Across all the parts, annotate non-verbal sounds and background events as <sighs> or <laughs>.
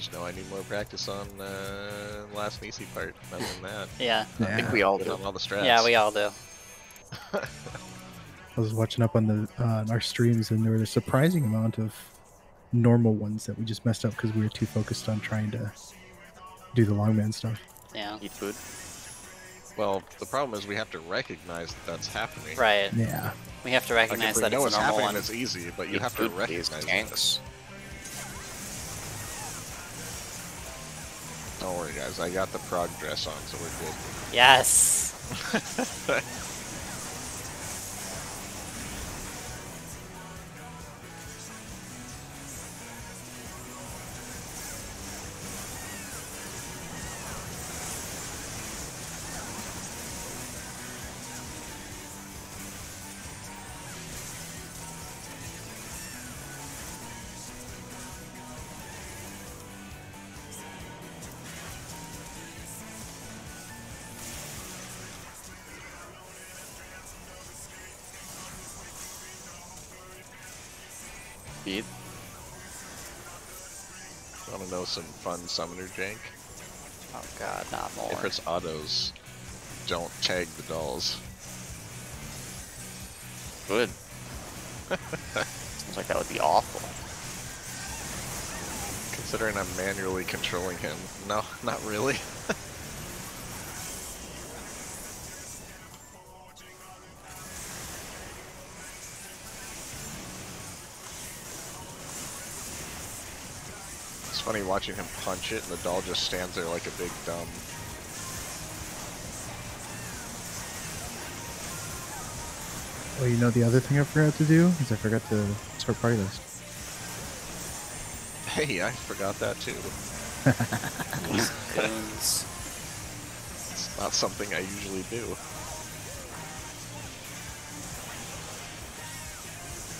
Just know I need more practice on uh, last Nisi part. Other than that, <laughs> Yeah. I think we all do. all the strats. Yeah, we all do. <laughs> I was watching up on the uh, our streams, and there was a surprising amount of normal ones that we just messed up because we were too focused on trying to do the longman stuff. Yeah. Eat food. Well, the problem is we have to recognize that that's happening. Right. Yeah. We have to recognize if we that know it's it's a normal happening, one. it's easy, but you Eat have to food, please, recognize it. tanks. Don't worry, guys. I got the prog dress on, so we're good. Yes. <laughs> some fun summoner jank? Oh god, not more. If it's autos, don't tag the dolls. Good. Seems like that would be awful. Considering I'm manually controlling him. No, not really. <laughs> funny watching him punch it and the doll just stands there like a big dumb. Oh, you know the other thing I forgot to do is I forgot to start party list. Hey, I forgot that too. <laughs> It's not something I usually do.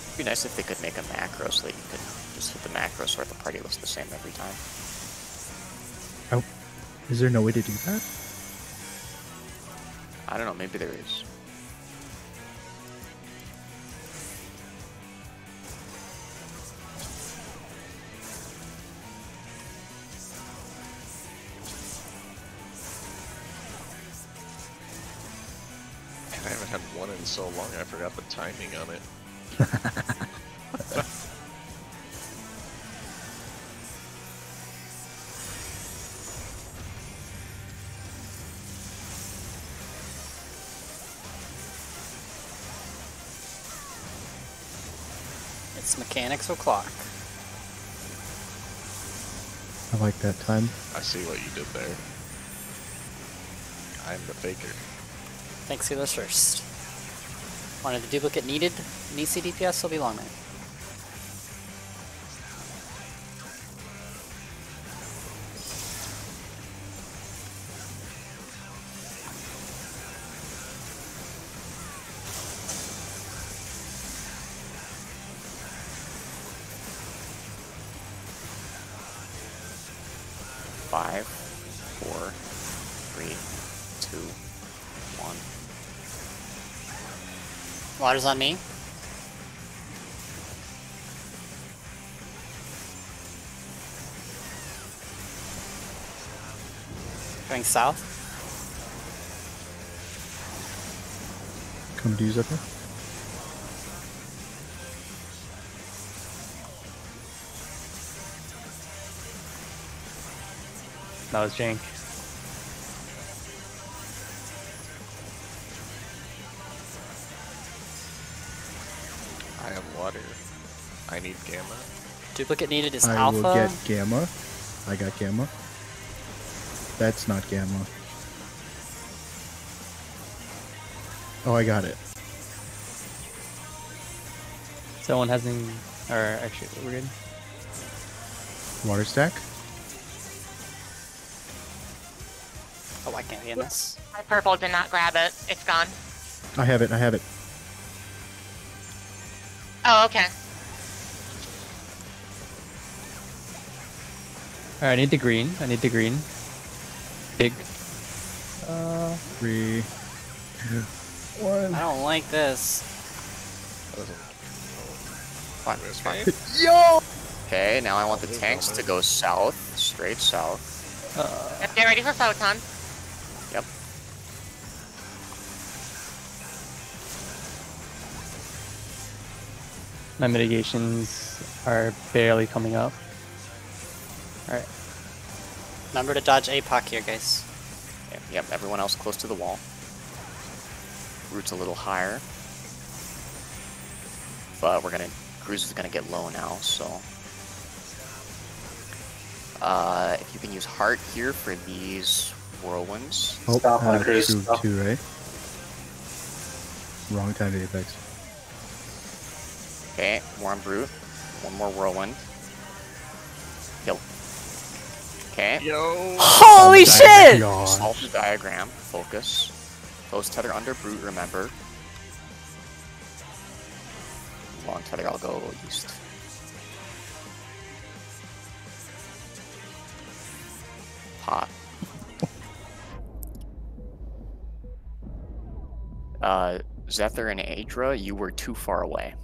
It'd be nice if they could make a macro so that you could just hit the macro sort the party looks the same every time. Oh, is there no way to do that? I don't know, maybe there is. I haven't had one in so long, I forgot the timing on it. <laughs> It's mechanics o'clock. I like that time. I see what you did there. I'm the faker. Thanks healers first. Wanted the duplicate needed? Need CDPS will be long range. Water's on me. Going south. Come to use up. That was Jank. Gamma. Duplicate needed is I alpha. will get gamma. I got gamma. That's not gamma. Oh, I got it. Someone hasn't. Or actually, we're good. Water stack. Oh, I can't be in this. My purple did not grab it. It's gone. I have it. I have it. Oh, okay. Alright, I need the green. I need the green. Big. Uh, Three. One. I don't like this. That doesn't. Fine, it's fine. <laughs> Yo! Okay, now I want the tanks to go south, straight south. Get ready for photon. Yep. My mitigations are barely coming up. Alright. Remember to dodge APOC here, guys. Yep, yep, everyone else close to the wall. Root's a little higher. But we're gonna Cruise is gonna get low now, so uh, if you can use heart here for these whirlwinds. Oh, Stop on uh, Cruise, two, stop. two, right? Wrong time to apex. Okay, one brute, one more whirlwind. Okay, Yo! Holy shit! God. solve the diagram. Focus. Close tether under brute. Remember. Long tether. I'll go east. Hot. Uh, Zephyr and Adra, you were too far away.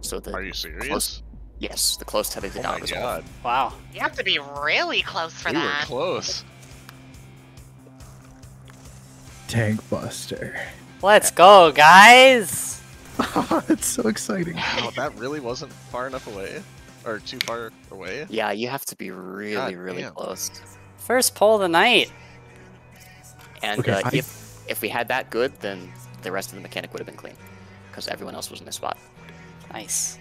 So the Are you serious? Close. Yes, the close tether the Oh not my god. Wow. You have to be really close for we were close. Tank Buster. Let's go, guys! <laughs> it's so exciting. Wow, that really wasn't far enough away? Or too far away? Yeah, you have to be really, God really damn. close. First pull of the night. And Okay, uh, I- if if we had that good, then the rest of the mechanic would have been clean, because everyone else was in this spot. Nice.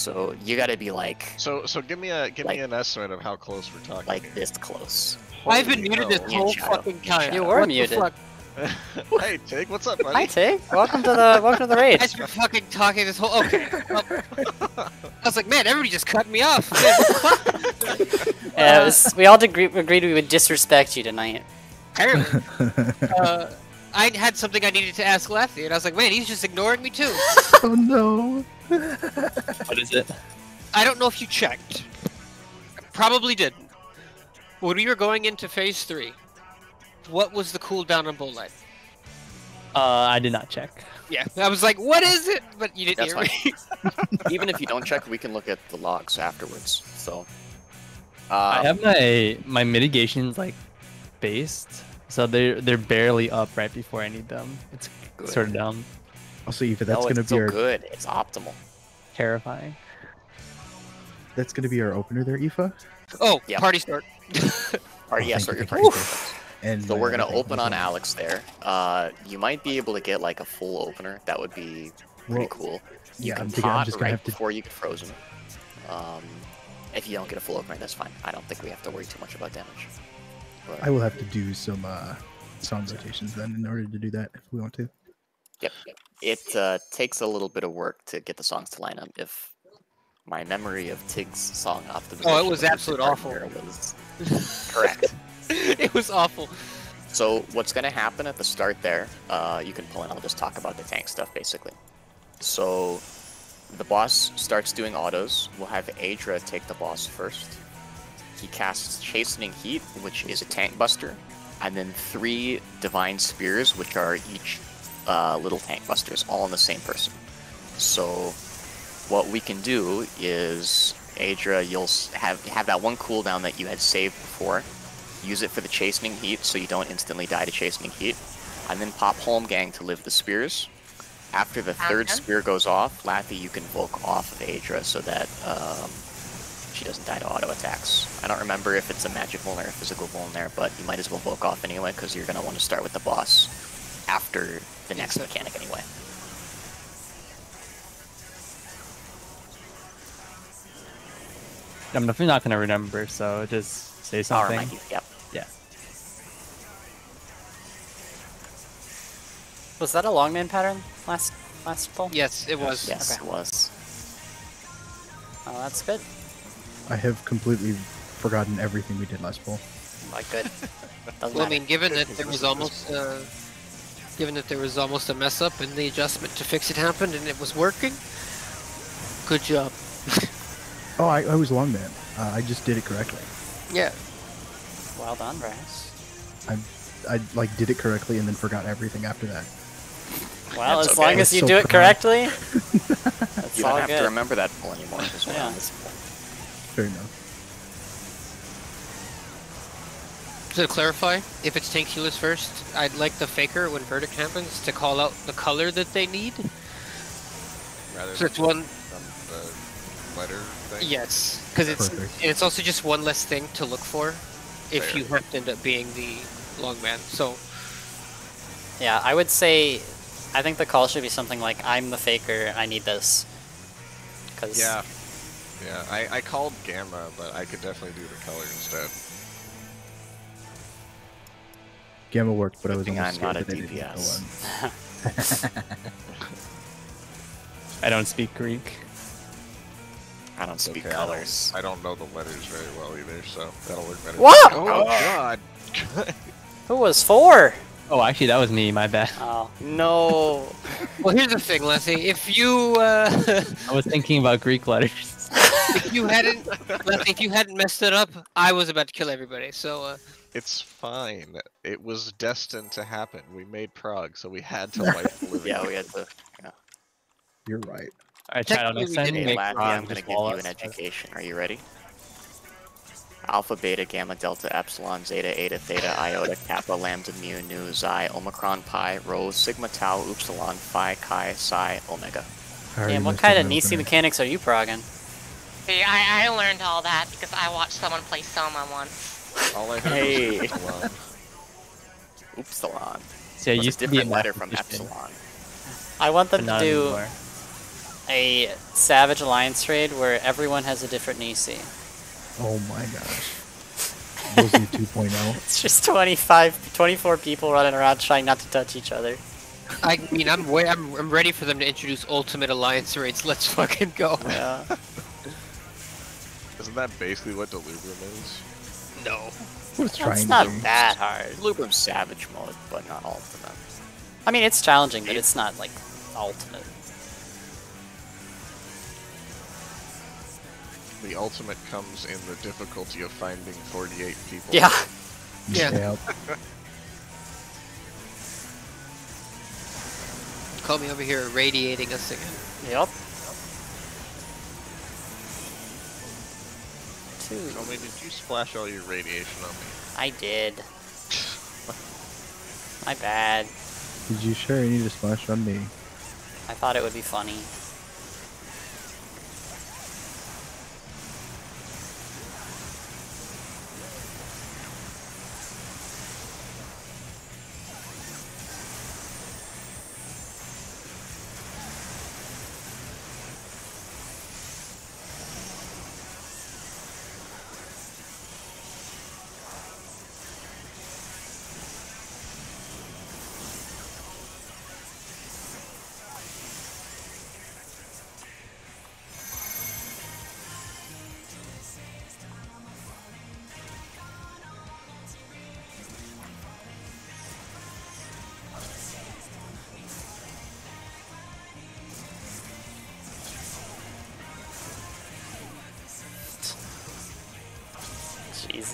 So you got to be like So so give me a give me an estimate of how close we're talking. like this close. I've been Holy muted this whole Shadow. fucking time. You What were the muted. fuck? <laughs> hey Tig, what's up, buddy? Hi, Tig. Welcome to the <laughs> welcome to the raid. Guys been fucking talking this whole. Okay. <laughs> Well, I was like, man, everybody just cut me off. Man, what the fuck? Yeah, was, we all agree, agreed we would disrespect you tonight. Apparently, uh, I had something I needed to ask Lefty, and I was like, man, he's just ignoring me too. oh no. What is it? I don't know if you checked. Probably didn't. When we were going into phase three, what was the cooldown on bull light? Uh, I did not check. Yeah, I was like, what is it? But you didn't That's hear me. <laughs> Even if you don't check, we can look at the logs afterwards. So. I Uh, have my my mitigations like based, so they're they're barely up right before I need them. It's Good. sort of down, Also, Eva, that's no, gonna be so our good. It's optimal. terrifying. that's gonna be our opener there, Eva. Oh, Yeah. party start. Or <laughs> Oh, yeah, thank start you, your thank party. you. starts. And So we're gonna open on well. Alex there. Uh, you might be able to get like a full opener. That would be pretty Well, cool. You yeah, can I'm thinking I'm just right have to- before you get frozen. Um, if you don't get a full opener, that's fine. I don't think we have to worry too much about damage. But, I will have to do some uh, song rotations then in order to do that if we want to. Yep. It uh, takes a little bit of work to get the songs to line up. If my memory of Tig's song off optimization, Oh, it was absolute awful. Was <laughs> correct. it was awful. So what's going to happen at the start there? Uh, you can pull in. I'll just talk about the tank stuff basically. So the boss starts doing autos. We'll have Adra take the boss first. He casts Chastening Heat, which is a tank buster, and then three Divine Spears, which are each uh, little tank busters, all in the same person. So what we can do is Adra, you'll have have that one cooldown that you had saved before. Use it for the chastening heat, so you don't instantly die to chastening heat, and then pop Holmgang to live the spears. After the third Okay. spear goes off, Laffy, you can Voke off of Adra so that um, she doesn't die to auto attacks. I don't remember if it's a magic vuln or a physical vuln there, but you might as well Voke off anyway because you're gonna want to start with the boss after the next mechanic anyway. I'm definitely not gonna remember, so just say I'll something. remind you. Yep. Yeah. Was that a longman pattern last last pull? Yes, it was. Yes, Okay. it was. Oh, that's good. I have completely forgotten everything we did last poll. Like good. <laughs> Well, I mean, given that there was almost, uh, given that there was almost a mess up and the adjustment to fix it happened and it was working, good job. <laughs> Oh, I, I was long man. Uh, I just did it correctly. Yeah. Well done, Bryce. I I like did it correctly and then forgot everything after that. Well, That's as okay. long as you so do it correctly, <laughs> that's You all don't have good. to remember that pull anymore. Is what Yeah. I'm listening for. Fair enough. To clarify, if it's tank healers first, I'd like the faker when verdict happens to call out the color that they need. Rather So it's than one, from the letter thing. yes, because it's Perfect. and it's also just one less thing to look for if Fair. you have to end up being the long man. So Yeah, I would say, I think the call should be something like, "I'm the faker. I need this." Because Yeah. Yeah, I, I called Gamma, but I could definitely do the color instead. Gamma worked, but I was Good thing I'm scared not a that I DPS. <laughs> I don't speak Greek. I don't speak Okay, I don't- colors. I don't know the letters very well either, so that'll work better. What? Oh, god! <laughs> Who was four? Oh, actually, that was me. My bad. Oh, No. <laughs> Well, here's the thing, Leslie. If you uh, I was thinking about Greek letters. if you hadn't Leslie, if you hadn't messed it up, I was about to kill everybody. So uh, It's fine. It was destined to happen. We made prog, so we had to wipe the living Yeah, we had to. Yeah. You're right. All right, Chad, Technically, next we time did you it. Hey, make Latvia, Prague, I'm gonna give you an education. Are you ready? Alpha, beta, gamma, delta, epsilon, zeta, eta, theta, iota, kappa, lambda, mu, nu, xi, omicron, pi, rho, sigma, tau, upsilon, phi, chi, psi, omega. I already damn! What kind of my Nisi mechanics are you progging? See, I, I learned all that because I watched someone play Soma once. All I heard Hey. was Epsilon. Upsilon. So it What's used a to be a different letter from epsilon. I want them to do anymore. a Savage Alliance raid where everyone has a different Nisi. Oh my gosh. <laughs> Rosie 2.0. It's just 25, 24 people running around trying not to touch each other. I mean, I'm way, I'm, I'm ready for them to introduce Ultimate Alliance raids. Let's fucking go. Yeah. <laughs> Isn't that basically what Delubrum is? No. was trying It's not do. that hard. Lubrum Savage mode, but not ultimate. I mean, it's challenging, but it's not like ultimate. The ultimate comes in the difficulty of finding 48 people. Yeah. <laughs> Yeah. Yep. Call me over here radiating us again. Yep. Two. Tell me, did you splash all your radiation on me? I did. My bad. Did you sure you need to splash on me? I thought it would be funny.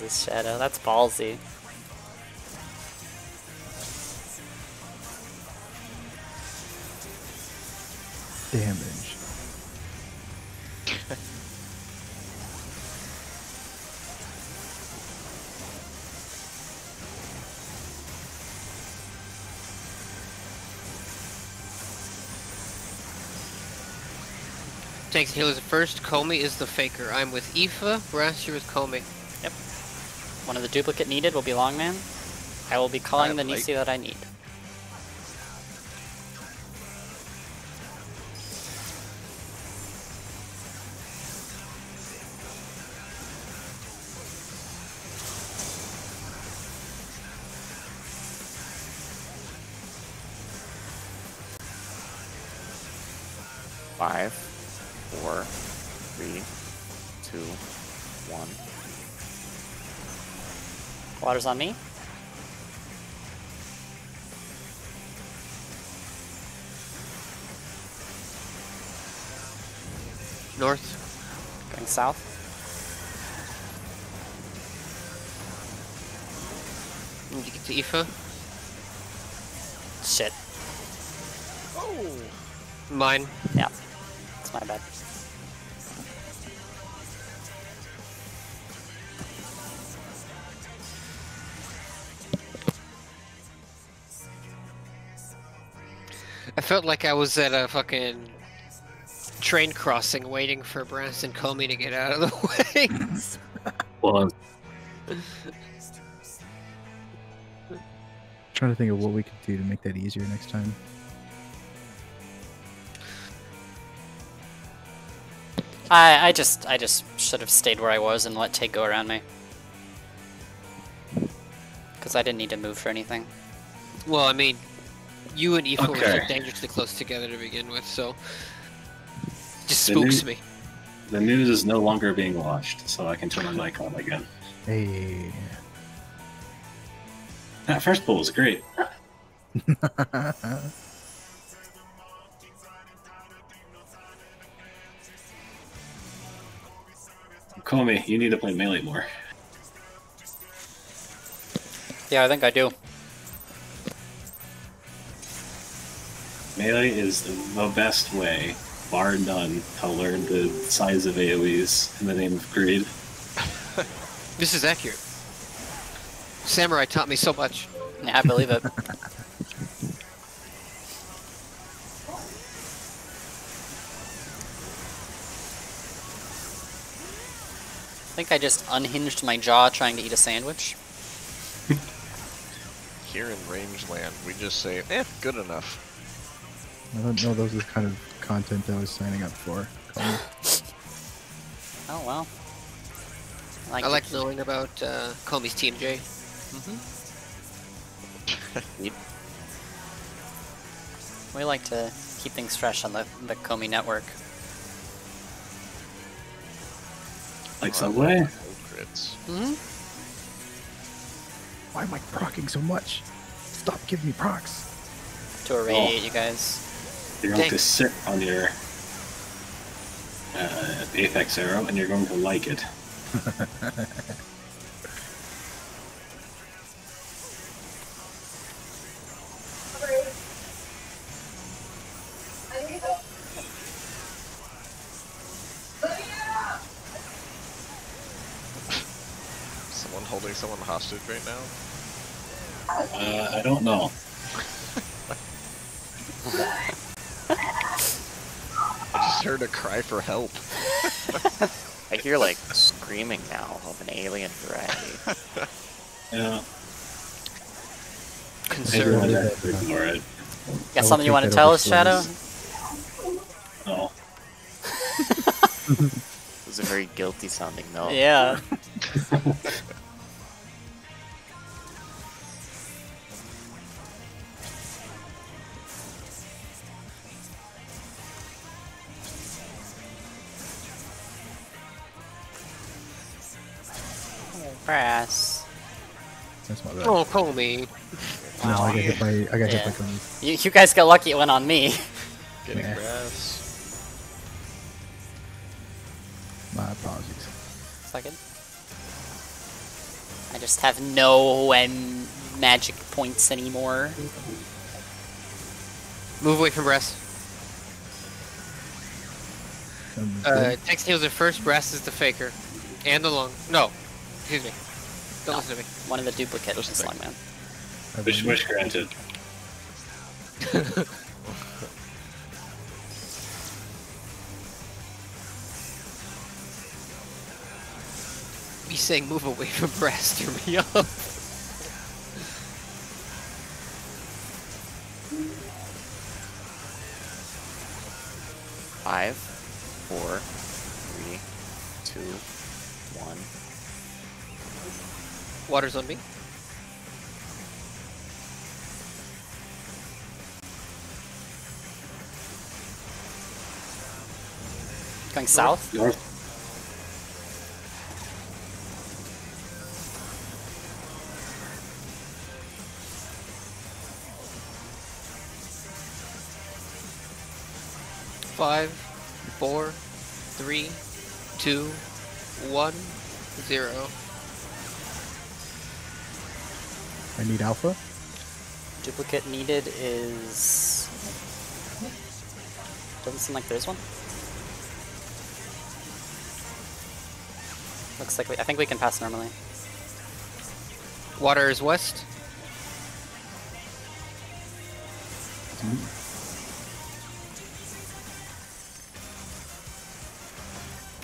Jesus, Shadow, that's ballsy. Damage. Tanks and healers first. Comey is the faker. I'm with Aoife. Brass, you're with Comey. One of the duplicate needed will be Longman. I will be calling I the like- Nisi that I need. Water's on me. North. Going south. Need to get to Aoife. Shit. Oh. Mine. Yeah, it's my bad. Felt like I was at a fucking train crossing waiting for Brass and Comey to get out of the <laughs> way. Well, trying to think of what we could do to make that easier next time. I I just I just should have stayed where I was and let Tay go around me. Because I didn't need to move for anything. well, I mean, you and Aoife were Okay. so dangerously close together to begin with, so just The spooks new- me. the news is no longer being watched, so I can turn my mic on again. Hey. That first pull was great. <laughs> Comey, you need to play melee more. Yeah, I think I do. Melee is the best way, bar none, to learn the size of AoEs in the name of greed. <laughs> This is accurate. Samurai taught me so much. Yeah, I believe it. I think I just unhinged my jaw trying to eat a sandwich. <laughs> Here in Rangeland, we just say, eh, good enough. I don't know those are the kind of content I was signing up for. Colin. Oh well. I I like knowing about uh, Comey's TMJ. <laughs> We like to keep things fresh on the the Comey network. Like Subway? No crits. Why am I procking so much? Stop giving me procs. To irradiate you guys. You're going to Thanks. sit on your uh, Apex arrow and you're going to like it. Someone holding someone hostage right now? Uh, I don't know. <laughs> I just heard a cry for help. <laughs> I hear like screaming now of an alien variety. <laughs> Yeah, Concerned. I have to ignore it. Got something you want to tell us, Shadow? stories. No. <laughs> It was a very guilty sounding no. Yeah. Brass. That's my bad. Oh, Comey. No, I got hit by I got hit by Coney. You, you guys got lucky it went on me. Getting Yeah. grass. My apologies. Second. I just have no um, magic points anymore. Move away from Brass. Uh, Tex Tails are first, Brass is the faker. And the lung. No. Excuse me. Don't No. listen to me. One of the duplicate Just slug man. I've Wish, been- wish granted. <laughs> Me saying move away from Brass threw me off. Water's on me. Going south? North. Five, four, three, two, one, zero. I need alpha. Duplicate needed is Doesn't seem like there's one. Looks like we. I think we can pass normally. Water is west.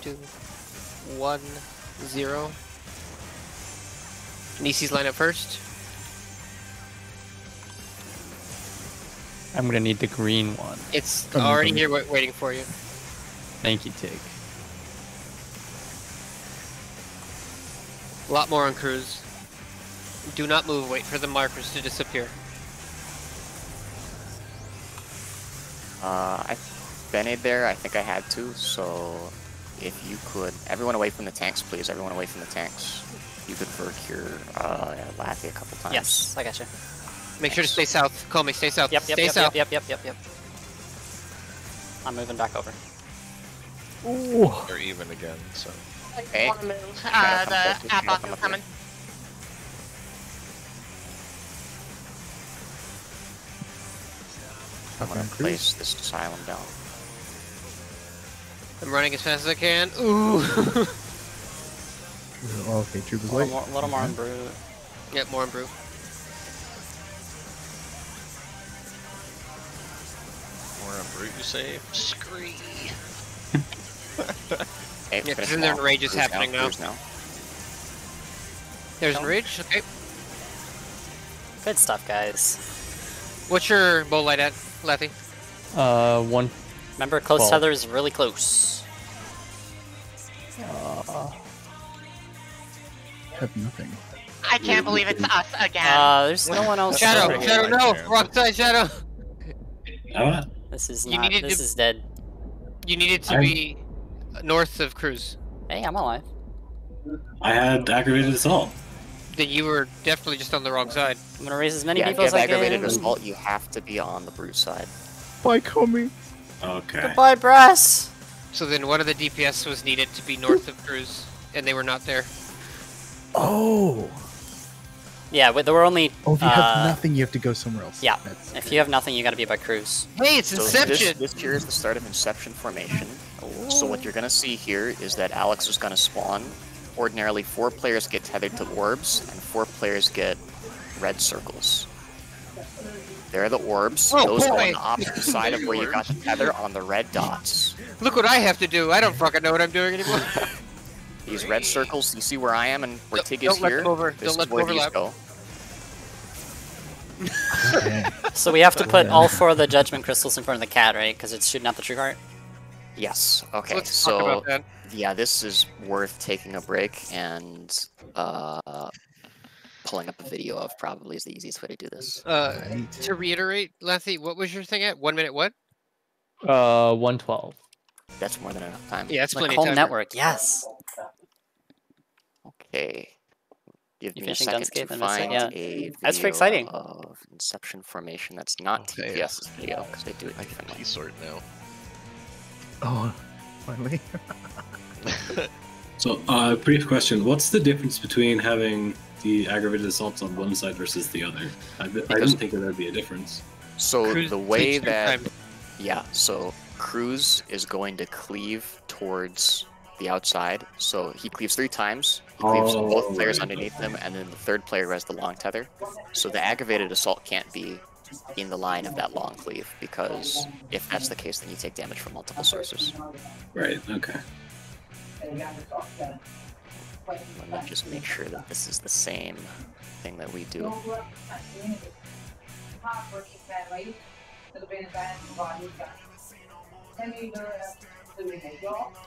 Two, one, zero. Nisi's line up first. I'm gonna need the green one. It's already here wait, waiting for you. Thank you, Tig. A lot more on cruise. Do not move. Wait for the markers to disappear. Uh, I Band-Aid there, I think I had to, so if you could... Everyone away from the tanks, please. Everyone away from the tanks. You could work your uh, Laffy a couple times. Yes, I got you. Make sure to stay south. Call me. Stay south. Yep, yep, stay yep, south. yep, yep, yep, yep, yep. I'm moving back over. They're even again, so. Okay. Want to move? Uh, the close, app Shadow box come is coming. I'm gonna place this asylum down. I'm running as fast as I can. Ooh. <laughs> Oh, okay, troopers is A late. little more, little more on brute. yep, more improve. On brute, you say? Scree. <laughs> Hey, Yeah, 'cause finish then them the off. rage is happening now. cruise now. There's Ridge. Okay. Good stuff, guys. What's your bow light at, Lethy? Uh, one. Remember, close Well- tether is really close. i Have nothing. I can't believe it's us again. Uh, there's no one else. Shadow. Shadow. No. man. Wrong side. Shadow. Uh, This is You not. This to- is dead. You needed to I'm- be north of Cruise. Hey, I'm alive. I had aggravated assault. Then you were definitely just on the wrong side. I'm gonna raise as many Yeah, if people you as have I aggravated assault, you have to be on the brute side. By coming. Okay. Goodbye, brass. So then one of the DPS was needed to be north of Cruise, and they were not there. Oh. Yeah, but there were only. Oh, if you have uh, nothing, you have to go somewhere else. Yeah, That's If you have nothing, you gotta be by cruise. Hey, it's So Inception! This, this here is the start of Inception formation. So what you're gonna see here is that Alex is gonna spawn. Ordinarily, four players get tethered to orbs, and four players get red circles. There are the orbs. Oh, Those go boy. on the opposite <laughs> side of where you got the tether on the red dots. Look what I have to do. I don't fucking know what I'm doing anymore. <laughs> <laughs> These red circles, you see where I am and where Don't- Tig don't is let here? them over- This don't is let where these overlap. go. Okay. So we have to put all four of the judgment crystals in front of the cat, right? Because it's shooting out the true heart. Yes. Okay. Let's so talk about that. yeah, this is worth taking a break and uh, pulling up a video of. Probably is the easiest way to do this. Uh, Right. to reiterate, Lethy, what was your thing at? One minute what? Uh, 112. That's more than enough time. Yeah, it's Like plenty home of time. network, yes. Okay. Give You me a finishing second Dunscape to in a find yeah. a That's video exciting. of Inception formation. That's not Okay. TPS's video because they do it I can differently. P sort now. Oh, finally. <laughs> So, uh, brief question: What's the difference between having the aggravated assaults on one side versus the other? I, I didn't think that there'd be a difference. So Cruise the way that time. Yeah, so Cruise is going to cleave towards the outside. So he cleaves three times. He cleaves Oh, both players underneath okay. him, and then the third player has the long tether. So the aggravated assault can't be in the line of that long cleave, because if that's the case, then you take damage from multiple sources. Right. Okay. Let me just make sure that this is the same thing that we do.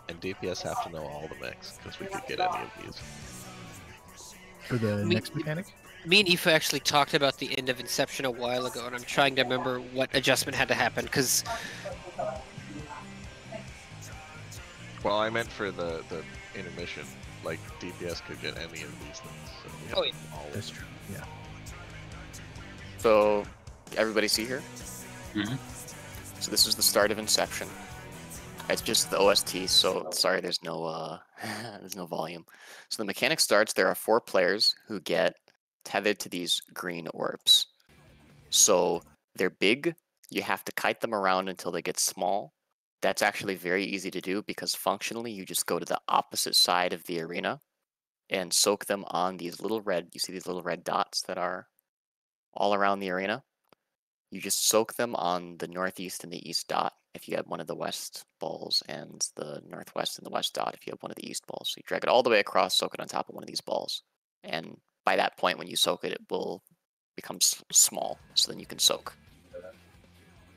And DPS have to know all the mechs, because we could get any of these. For the Me- next mechanic? Me and Aoife actually talked about the end of Inception a while ago, and I'm trying to remember what adjustment had to happen, because Well, I meant for the, the intermission. Like, DPS could get any of these things. So we have Oh, yeah. all That's true. Yeah. So, everybody see here? Mhm. So this is the start of Inception. It's just the OST, so sorry, there's no uh, <laughs> there's no volume. So the mechanic starts. There are four players who get tethered to these green orbs. So they're big. You have to kite them around until they get small. That's actually very easy to do because functionally you just go to the opposite side of the arena and soak them on these little red, you see these little red dots that are all around the arena? You just soak them on the northeast and the east dot if you have one of the west balls and the northwest and the west dot if you have one of the east balls. So you drag it all the way across, soak it on top of one of these balls. And by that point, when you soak it, it will become s- small. So then you can soak.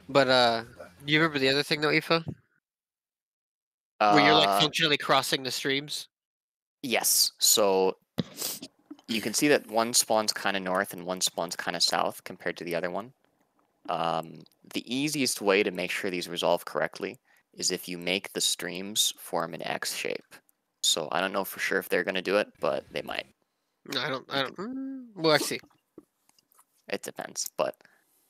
But uh, do you remember the other thing though, Aoife? Where you're like Uh, functionally crossing the streams. Yes. So you can see that one spawns kind of north and one spawns kind of south compared to the other one. Um, the easiest way to make sure these resolve correctly is if you make the streams form an X shape. So I don't know for sure if they're going to do it, but they might. I don't. I don't. Mm, well, let's see. It depends. But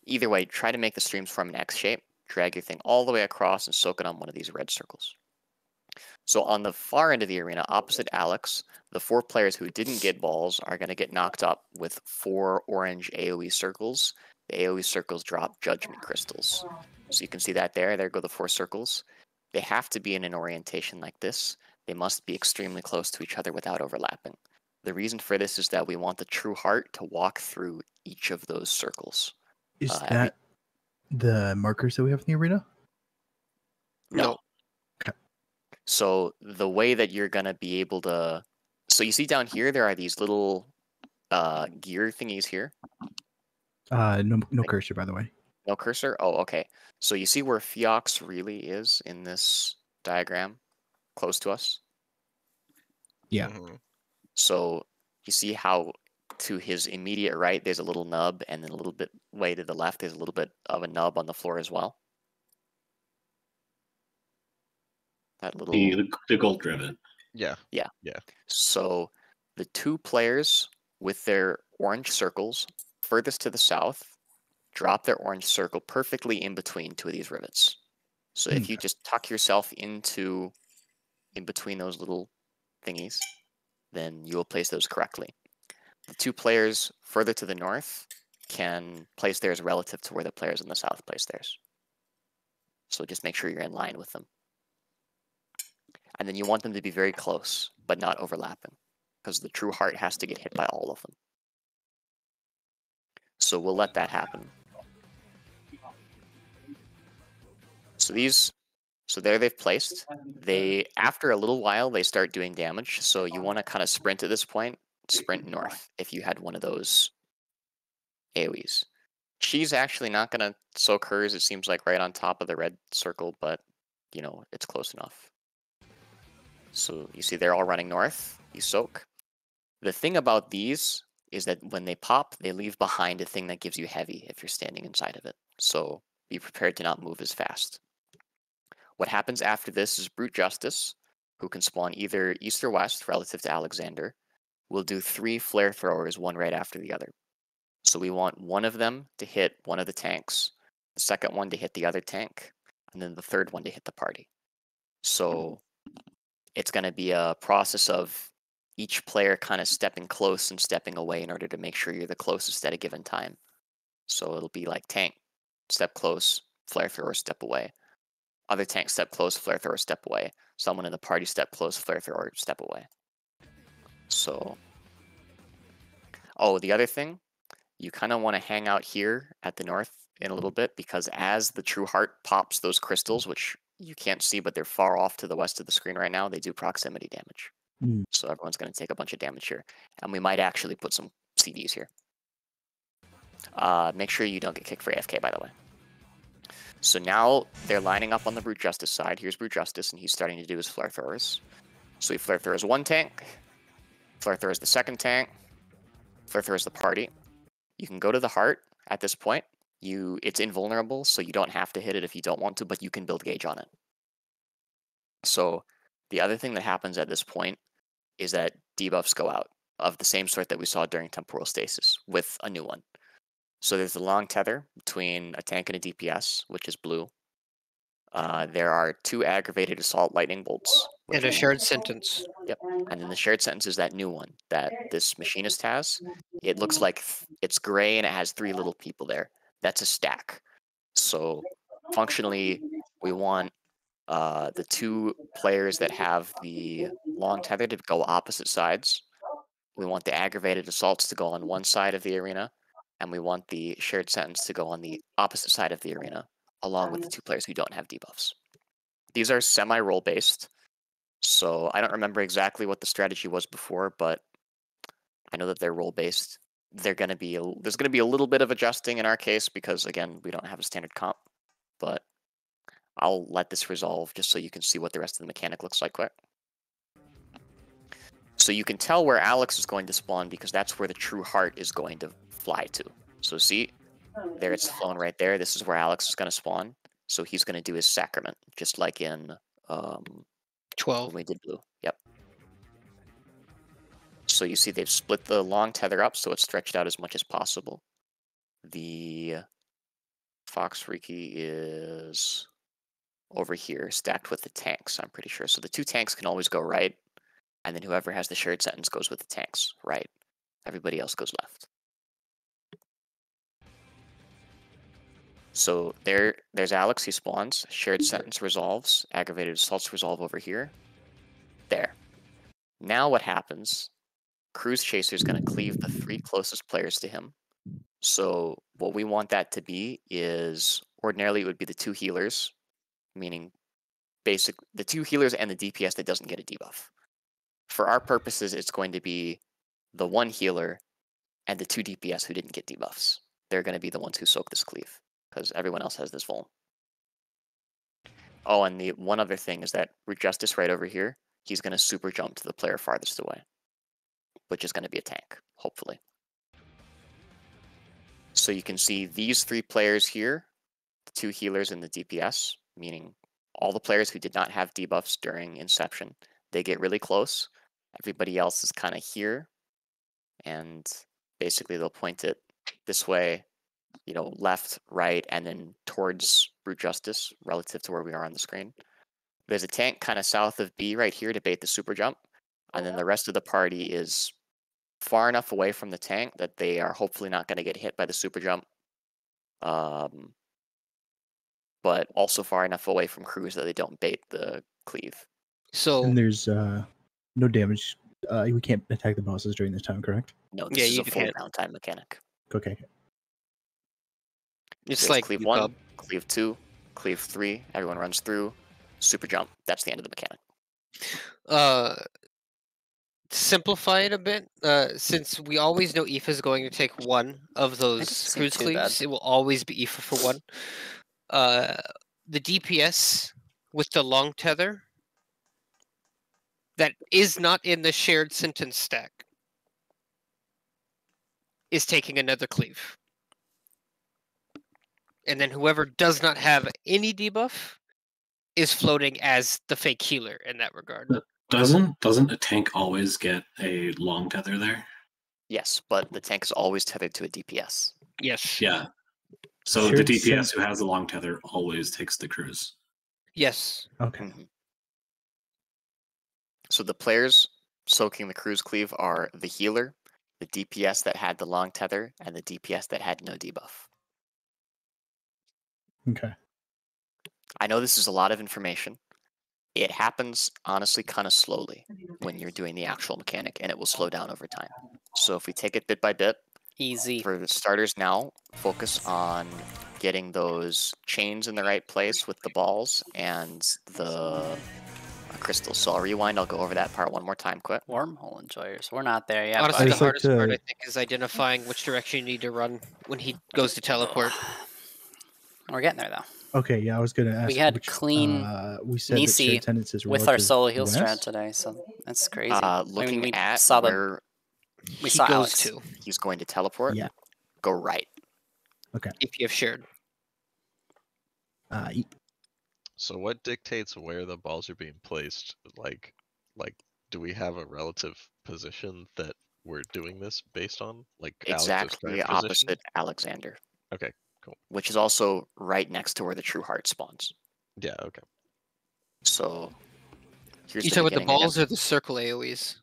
either way, try to make the streams form an X shape. Drag your thing all the way across and soak it on one of these red circles. So on the far end of the arena, opposite Alex, the four players who didn't get balls are going to get knocked up with four orange AoE circles. The AoE circles drop judgment crystals. So you can see that there. There go the four circles. They have to be in an orientation like this. They must be extremely close to each other without overlapping. The reason for this is that we want the true heart to walk through each of those circles. Is Uh, every- that the markers that we have in the arena? No. Okay. So the way that you're gonna be able to, so you see down here there are these little uh, gear thingies here. Uh, no, no cursor, by the way. No cursor. Oh, okay. So you see where Fiox really is in this diagram, close to us. Yeah. Mhm. So you see how to his immediate right there's a little nub, and then a little bit way to the left there's a little bit of a nub on the floor as well. That little The, the gold driven. Yeah. Yeah. Yeah. So the two players with their orange circles furthest to the south drop their orange circle perfectly in between two of these rivets. So if you hmm. just tuck yourself into in between those little thingies, then you will place those correctly. The two players further to the north can place theirs relative to where the players in the south place theirs. So just make sure you're in line with them. And then you want them to be very close, but not overlapping, because the true heart has to get hit by all of them. So we'll let that happen. So these, so there they've placed. They, after a little while, they start doing damage. So you want to kind of sprint at this point, sprint north if you had one of those AoEs. She's actually not going to soak hers, it seems like right on top of the red circle, but you know, it's close enough. So you see they're all running north. You soak. The thing about these is that when they pop, they leave behind a thing that gives you heavy if you're standing inside of it. So be prepared to not move as fast. What happens after this is Brute Justice, who can spawn either east or west relative to Alexander, will do three flare throwers, one right after the other. So we want one of them to hit one of the tanks, the second one to hit the other tank, and then the third one to hit the party. So hmm. it's going to be a process of each player kind of stepping close and stepping away in order to make sure you're the closest at a given time. So it'll be like tank, step close, flare thrower, step away. Other tank, step close, flare thrower, step away. Someone in the party, step close, flare thrower, step away. So, oh, the other thing, you kind of want to hang out here at the north in a little bit because as the true heart pops those crystals, which you can't see, but they're far off to the west of the screen right now, they do proximity damage. Mm. So everyone's going to take a bunch of damage here. And we might actually put some CDs here. Uh, make sure you don't get kicked for AFK, by the way. So now they're lining up on the Brute Justice side. Here's Brute Justice, and he's starting to do his Flare Throwers. So he Flare Throws one tank, Flare Throws the second tank, Flare Throws the party. You can go to the heart at this point. You, It's invulnerable, so you don't have to hit it if you don't want to, but you can build gauge on it. So the other thing that happens at this point is that debuffs go out of the same sort that we saw during temporal stasis with a new one. So there's a long tether between a tank and a DPS, which is blue. Uh, there are two aggravated assault lightning bolts. And a shared sentence. Yep. and then the shared sentence is that new one that this machinist has. It looks like it's gray and it has three little people there. That's a stack. So functionally, we want uh, the two players that have the long tether to go opposite sides. We want the aggravated assaults to go on one side of the arena, and we want the shared sentence to go on the opposite side of the arena, along with the two players who don't have debuffs. These are semi-roll based, so I don't remember exactly what the strategy was before, but I know that they're role based. They're going to be a, there's going to be a little bit of adjusting in our case because again we don't have a standard comp, but I'll let this resolve just so you can see what the rest of the mechanic looks like quick. So you can tell where Alex is going to spawn because that's where the true heart is going to fly to. So see, there it's flown right there. This is where Alex is going to spawn. So he's going to do his sacrament, just like in um, 12. when we did blue. Yep. So you see they've split the long tether up so it's stretched out as much as possible. The Fox Freaky is over here, stacked with the tanks, I'm pretty sure. So the two tanks can always go right, and then whoever has the shared sentence goes with the tanks, right. Everybody else goes left. So there, there's Alex. He spawns. Shared mm-hmm. sentence resolves. Aggravated assaults resolve over here. There. Now what happens? Cruise Chaser is going to cleave the three closest players to him. So what we want that to be is ordinarily it would be the two healers, meaning basic the two healers and the DPS that doesn't get a debuff. For our purposes, it's going to be the one healer and the two DPS who didn't get debuffs. They're going to be the ones who soak this cleave because everyone else has this vuln. Oh, and the one other thing is that Justice right over here, he's going to super jump to the player farthest away, which is going to be a tank, hopefully. So you can see these three players here, the two healers and the DPS, meaning all the players who did not have debuffs during Inception, they get really close. Everybody else is kind of here, and basically they'll point it this way, you know, left, right, and then towards Brute Justice relative to where we are on the screen. There's a tank kind of south of B right here to bait the super jump, and then the rest of the party is far enough away from the tank that they are hopefully not going to get hit by the super jump. Um, but also far enough away from Cruise that they don't bait the cleave. So And there's uh, no damage. Uh, we can't attack the bosses during this time, correct? No, this Yeah, is you a full can't. round time mechanic. Okay. it's There's like cleave one, pub. cleave two, cleave three. Everyone runs through. Super jump. That's the end of the mechanic. uh simplify it a bit uh since we always know Aoife is going to take one of those seem cruise too bad. cleaves it will always be Aoife for one uh the dps with the long tether that is not in the shared sentence stack is taking another cleave and then whoever does not have any debuff is floating as the fake healer in that regard Doesn't doesn't a tank always get a long tether there? Yes, but the tank is always tethered to a DPS. yes Yeah. So Shared the DPS sense- who has the long tether always takes the cruise. yes Okay. Mhm. So the players soaking the cruise cleave are the healer, the DPS that had the long tether, and the DPS that had no debuff. Okay. I know this is a lot of information. It happens honestly kind of slowly when you're doing the actual mechanic, and it will slow down over time. So if we take it bit by bit, Easy. for the starters now, focus on getting those chains in the right place with the balls and the crystal. crystals. So I'll rewind. I'll go over that part one more time, quick. Wormhole enjoyers. We're not there yet. Honestly, the just like hardest part I think is identifying which direction you need to run when he goes to teleport. <sighs> we're getting there though. Okay. Yeah, I was gonna ask. We had which, clean Uh, we said Nisi With our relative solo heal strat today, so that's crazy. Uh, I mean, looking we at saw the where we he saw goes Alex. to he's going to teleport, Yeah. go right. Okay. If you have shared. Uh, y- So what dictates where the balls are being placed? Like, like, do we have a relative position that we're doing this based on? Like Alex's Exactly current position? opposite Alexander. Okay, cool. Which is also right next to where the true heart spawns. Yeah. Okay. So here's You the talking about the beginning again. balls or the circle AoEs?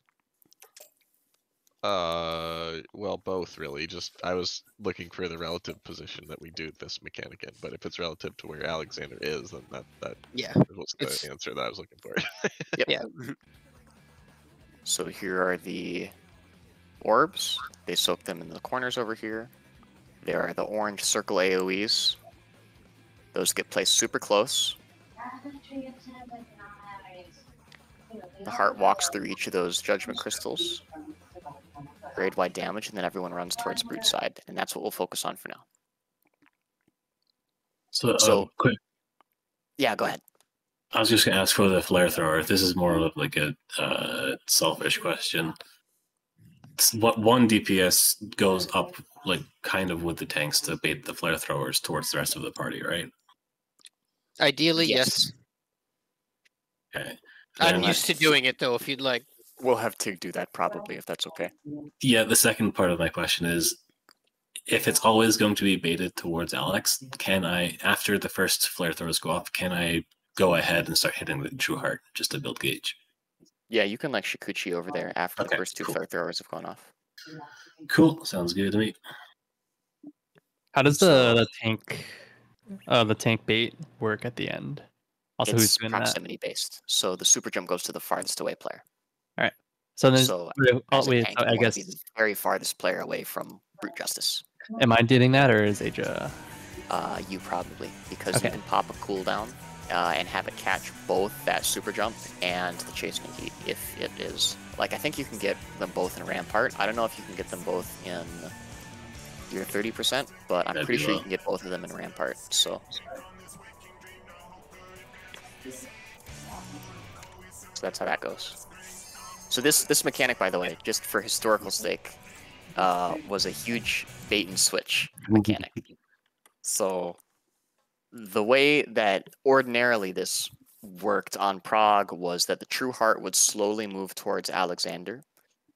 Uh, well, both really. Just I was looking for the relative position that we do this mechanic in, but if it's relative to where Alexander is, then that that Yeah. was the It's- answer that I was looking for. Yeah. So here are the orbs. They soak them in the corners over here. There are the orange circle AoEs. Those get placed super close. The heart walks through each of those judgment crystals. Grade wide damage, and then everyone runs towards brute side, and that's what we'll focus on for now. So, uh, So- quick. Yeah, go ahead. I was just gonna ask for the flare thrower. This is more of like a uh, selfish question. S- What one DPS goes up like kind of with the tanks to bait the flare throwers towards the rest of the party, right? Ideally, Yes. yes. Okay. I'm And I- used to doing it though. If you'd like. We'll have to do that probably if that's okay. Yeah, the second part of my question is if it's always going to be baited towards Alex, can I, after the first flare throwers go off, can I go ahead and start hitting the true heart just to build gauge? Yeah, you can like Shikuchi over there after the first two cool. flare throwers have gone off. Cool. Sounds good to me. How does the the tank, uh, the tank bait work at the end? Also, who's it's doing that? proximity based. So the super jump goes to the farthest away player. So then, So oh, wait, tank, so I guess be the very farthest player away from brute justice. am I doing that or is Aja? Uh, you probably because Okay. you can pop a cooldown uh, and have it catch both that super jump and the chasing heat if it is like I think you can get them both in rampart. I don't know if you can get them both in your thirty percent, but I'm That'd pretty be sure you can get both of them in rampart. So. So that's how that goes. So this this mechanic, by the way, just for historical sake, uh, was a huge bait and switch <laughs> mechanic. So the way that ordinarily this worked on prog was that the True Heart would slowly move towards Alexander.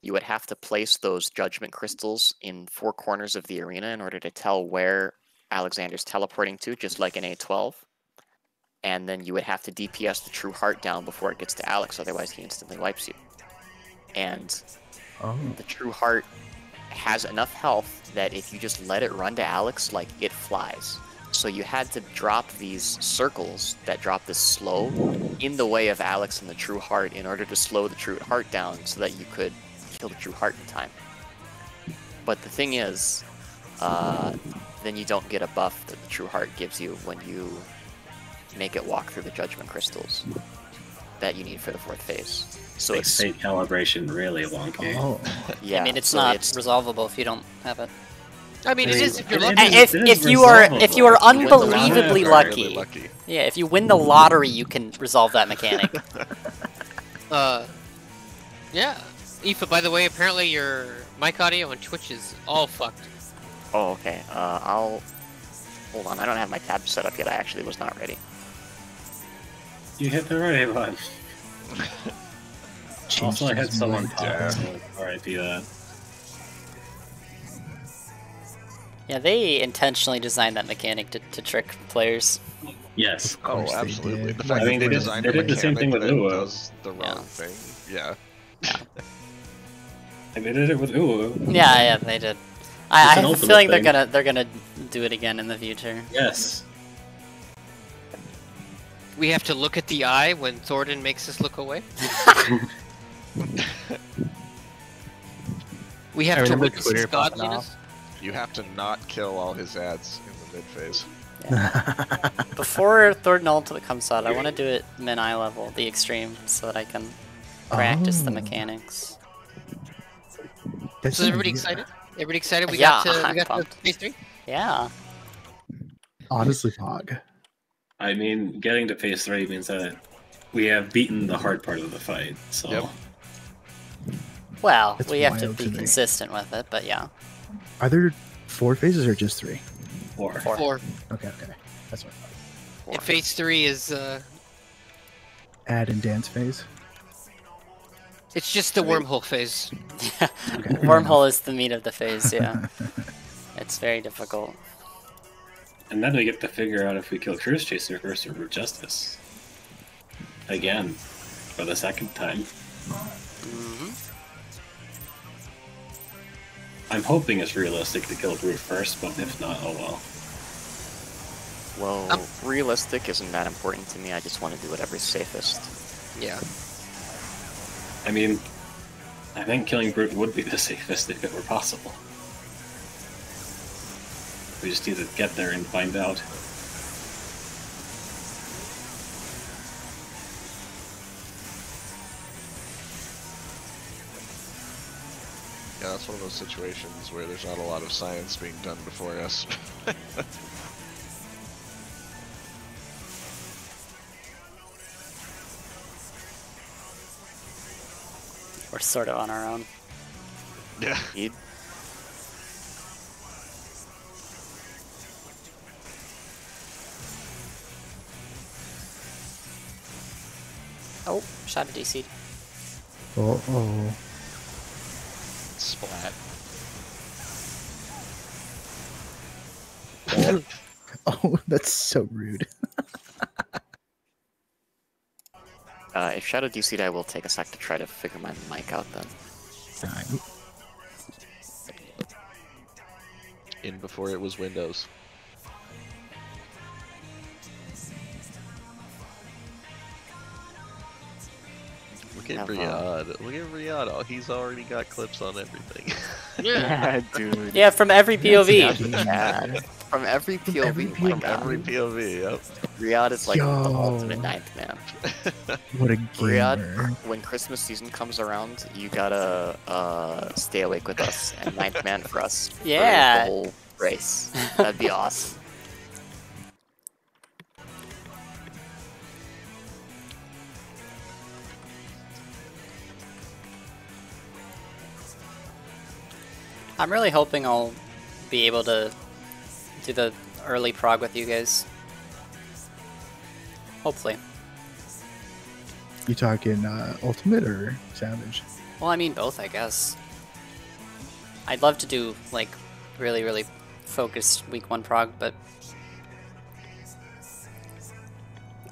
You would have to place those judgment crystals in four corners of the arena in order to tell where Alexander's teleporting to, just like in A12. And then you would have to DPS the True Heart down before it gets to Alex, otherwise he instantly wipes you. And Oh, the True Heart has enough health that if you just let it run to Alex, like it flies. So you had to drop these circles that drop this slow in the way of Alex and the True Heart in order to slow the True Heart down so that you could kill the True Heart in time. But the thing is, uh, then you don't get a buff that the True Heart gives you when you make it walk through the Judgment Crystals that you need for the fourth phase. So Makes it's fate calibration really wonky. oh, <laughs> yeah. I mean, it's so not it's, resolvable if you don't have it. I mean, it is if you're It lucky. if if you are if you are resolvable. You lottery. unbelievably lucky, really lucky. yeah, if you win the lottery, you can resolve that mechanic. <laughs> Uh, yeah. Aoife, by the way, apparently your mic audio on Twitch is all fucked. Oh, okay. Uh, I'll hold on. I don't have my tab set up yet. I actually was not ready. You hit the right button. <laughs> Also, I had someone mind. pop. So RIP that. yeah, they intentionally designed that mechanic to, to trick players. Yes. Oh, course they absolutely. did. The I fact mean, that they they did- designed they did the same thing with that Uo. does the wrong Yeah. thing. Yeah. And they did it with Uwu. Yeah, yeah, they did. I, I It's have a ultimate feeling they're gonna they're gonna do it again in the future. Yes. We have to look at the eye when Thordan makes us look away. <laughs> <laughs> we have I to remember witness Twitter his godliness. You have to not kill all his ads in the mid phase. Before Thordan Ultimate comes out, I want to do it min eye level, the extreme, so that I can practice the Oh. mechanics. that's So is everybody excited? Everybody excited? We Yeah, got to I'm we got to pumped. phase three. Yeah. Honestly, Pog. I mean, getting to phase three means that we have beaten the hard part of the fight. So Yep. Well, It's we have to be to consistent with it, but yeah. Are there four phases or just three? four. Four. Four. Okay, okay. That's what I thought. And phase three is uh, Add and dance phase. it's just the wormhole phase. <laughs> Okay. Wormhole is the meat of the phase, yeah. <laughs> it's very difficult. And then we get to figure out if we kill Cruise Chaser first or Brute Justice. Again, for the second time. hmm I'm hoping it's realistic to kill Brute first, but if not, oh well. Well, Um, realistic isn't that important to me. I just want to do whatever's safest. Yeah. I mean, I think killing Brute would be the <laughs> safest if it were possible. We just need to get there and find out. Yeah, that's one of those situations where there's not a lot of science being done before us. <laughs> We're sort of on our own. yeah. Indeed. Oh, Shadow DC. Oh, oh. Splat. <laughs> Oh, that's so rude. <laughs> Uh, if Shadow DC'd, I will take a sec to try to figure my mic out then. Fine. In before it was Windows. Look at Have, Riyadh. Look at Riyadh. Oh, he's already got clips on everything. Yeah. <laughs> dude. Yeah, from every POV. <laughs> From every POV, every my POV. God. Every POV, yep. Riyadh is like the ultimate ninth man. <laughs> What a gamer. Riyadh, when Christmas season comes around, you gotta uh, stay awake with us and ninth man for us. for Yeah. the whole race. That'd be awesome. I'm really hoping I'll be able to do the early prog with you guys. Hopefully. You talking uh, Ultimate or Savage? Well, I mean both, I guess. I'd love to do like really, really focused week one prog, but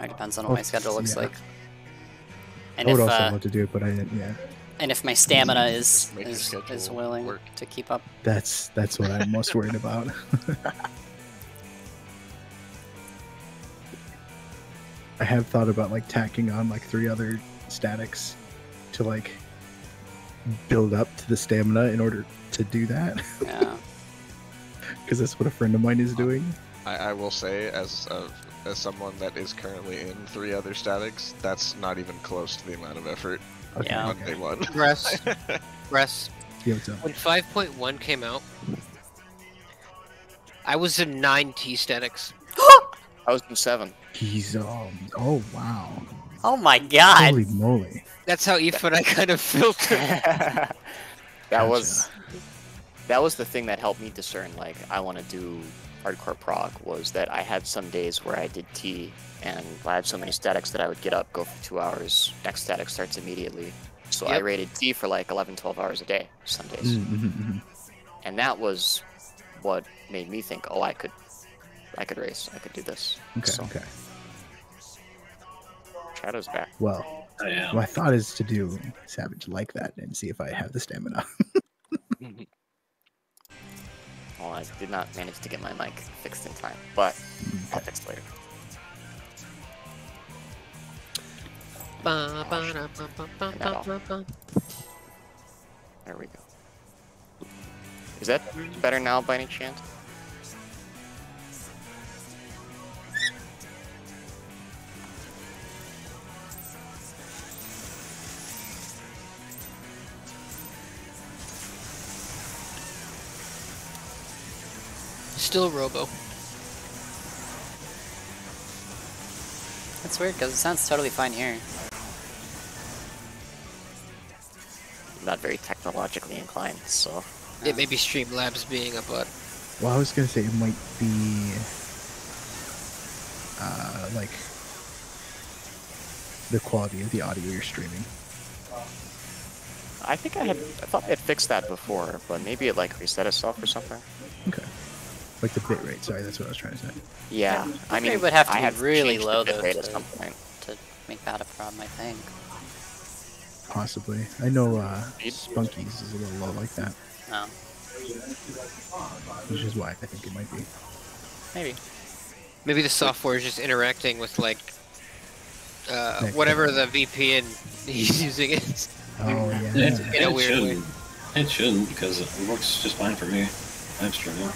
it depends on what my schedule looks yeah. like. And I if would also uh, love to do it, but I didn't. Yeah, and if my stamina is is, is willing work. to keep up. that's that's what I'm most worried about. <laughs> I have thought about like tacking on like three other statics to like build up to the stamina in order to do that Yeah. <laughs> because that's what a friend of mine is uh, doing. I, I will say, as a, as someone that is currently in three other statics, that's not even close to the amount of effort Okay, Yeah. on okay. one. Russ. Russ. Yeah, what's up? When 5.1 came out, I was in 9 T statics. <gasps> I was in seven. He's um. Oh wow! Oh my god! Holy moly! That's how Aoife and I <laughs> kind of filtered. <laughs> that Gotcha. was that was the thing that helped me discern like I want to do hardcore prog was that I had some days where I did T and I had so many statics that I would get up, go for two hours, next static starts immediately. So I rated T for like 11, 12 hours a day some days. Mm-hmm, And that was what made me think, oh, I could, I could race, I could do this. Okay, So okay. Shadow's back. Well, I my thought is to do Savage like that and see if I have the stamina. <laughs> Well, I did not manage to get my mic fixed in time, but I'll fix it later. Ba, ba, ba. There we go. Is that better now by any chance? Still Robo. That's weird because it sounds totally fine here. Not very technologically inclined, so It may be Streamlabs being a butt. Well, I was gonna say it might be uh, like the quality of the audio you're streaming. I think I had I thought I had fixed that before, but maybe it like reset itself or something. Okay. Like the bit rate. Sorry, that's what I was trying to say. Yeah, I bitrate mean, would have to I be had really low, the though, bitrate at to- some point. To make that a problem, I think. Possibly. I know uh, You'd- Spunky's is a little low like that. No. which is why I think it might be. Maybe. Maybe the software is just interacting with like uh, whatever the VPN <laughs> he's using is. Oh yeah. It, In a it shouldn't. It shouldn't because it works just fine for me. I'm struggling.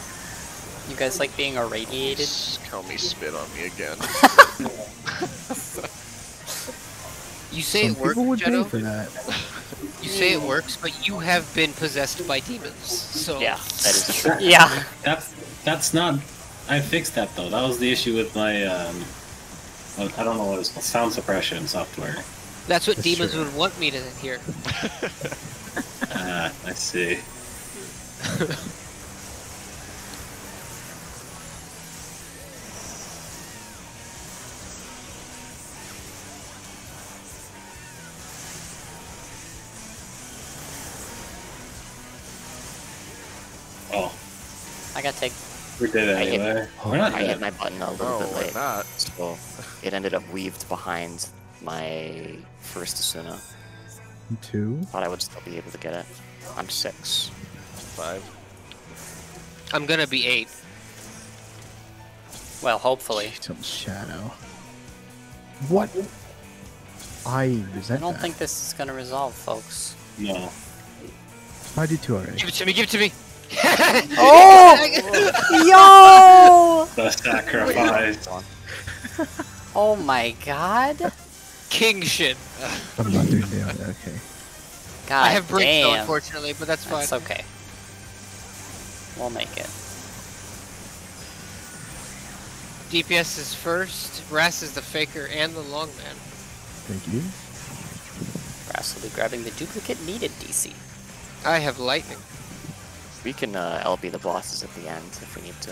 You guys like being irradiated? Just call me spit on me again. <laughs> You say Some it works, people would pay for that. You say it works, but you have been possessed by demons. So Yeah. That is true. Yeah. That's that's not. I fixed that though. That was the issue with my. Um, I I don't know what it's called. Sound suppression software. that's what That's demons true. would want me to hear. Ah, <laughs> I see. <laughs> I got take. we did it I hit- anyway. We're not I dead. hit my button a little no, bit late, not. so it ended up weaved behind my first Asuna. Two. Thought I would still be able to get it. I'm six. Five. I'm gonna be eight. Well, hopefully. Some shadow. What? I resent. I don't that. think this is gonna resolve, folks. No. I did two already. Give it to me. Give it to me. Oh! <laughs> Yo! The sacrifice. <laughs> Oh my god. King shit. I'm not doing damage. Okay. God I have bricks though, unfortunately, but that's fine. That's okay. We'll make it. DPS is first. Ras is the faker and the longman. Thank you. Brass will be grabbing the duplicate needed DC. I have lightning. We can uh, LB the bosses at the end if we need to.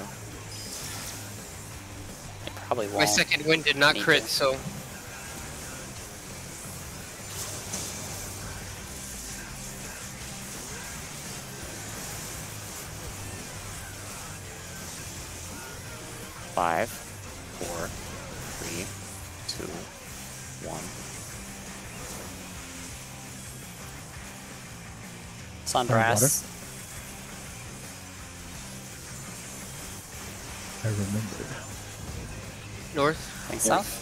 It probably won't. My second win did not crit, to. so Five, four, three, two, one. It's I remembered. north. Think south?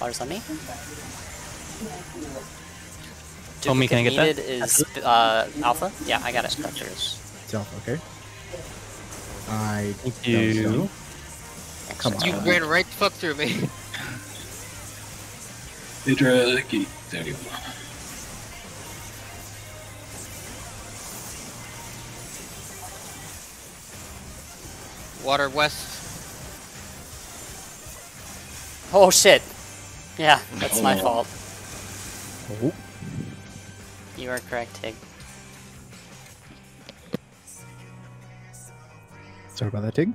Water's on me. Homie, can I get that? Duplicate needed is uh, alpha. Yeah, I got it. Specters. Self, okay. I Thank don't you. know. Come on. You ran right the fuck through me. Hydra key. There. Water west. Oh shit. Yeah, that's my Oh. fault. Oh, You are correct, Tig. Sorry about that, Tig.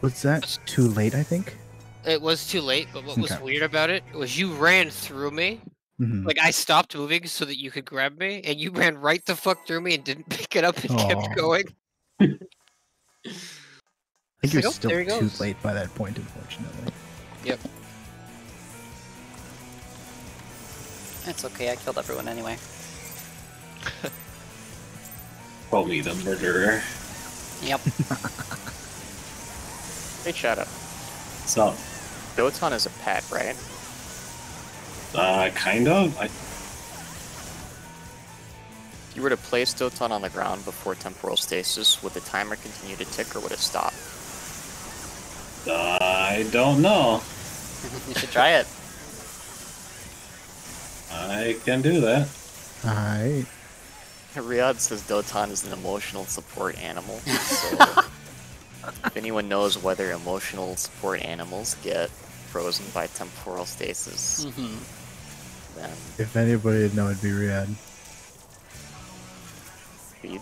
Was that too late? I think. It was too late, but what was Okay. weird about it was you ran through me. Mhm. Like I stopped moving so that you could grab me, and you ran right the fuck through me and didn't <laughs> pick it up and Aw. kept going. I think you're like, oh, still too goes. late by that point, unfortunately. Yep. That's okay, I killed everyone anyway. <laughs> Call me the murderer. Yep. Hey, Shadow. So, Doton is a pet, right? uh, kind of. I, If you were to place Doton on the ground before temporal stasis, would the timer continue to tick or would it stop? I don't know. <laughs> you should try it. I can do that. I <laughs> Riyadh says Doton is an emotional support animal. So, <laughs> if anyone knows whether emotional support animals get frozen by temporal stasis, hmm then if anybody would know, it'd be Riyadh. speed.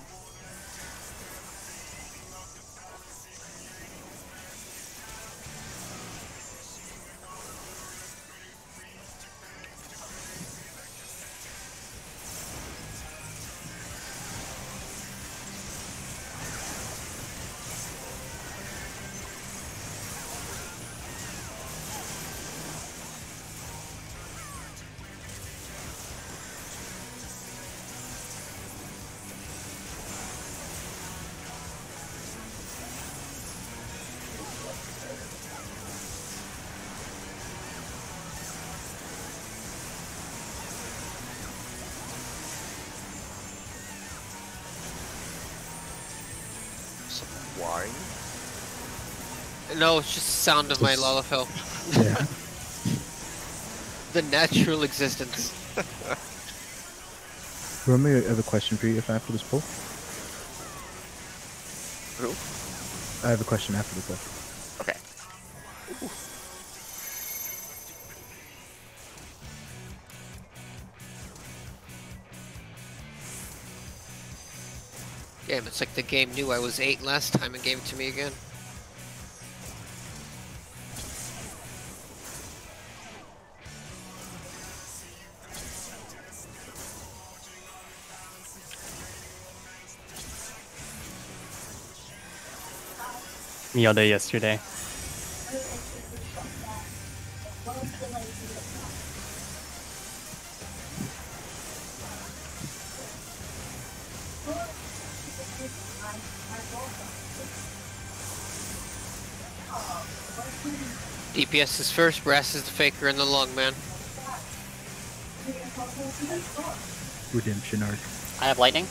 No, it's just the sound of my Lalafell. Yeah. <laughs> The natural existence. <laughs> Remy, I have a question for you if after this poll. Who? I have a question after the poll. Okay. Damn, it's like the game knew I was eight last time and gave it to me again. Me all day yesterday. DPS is first, Brass is the faker, and the long man. Redemption arc. I have lightning.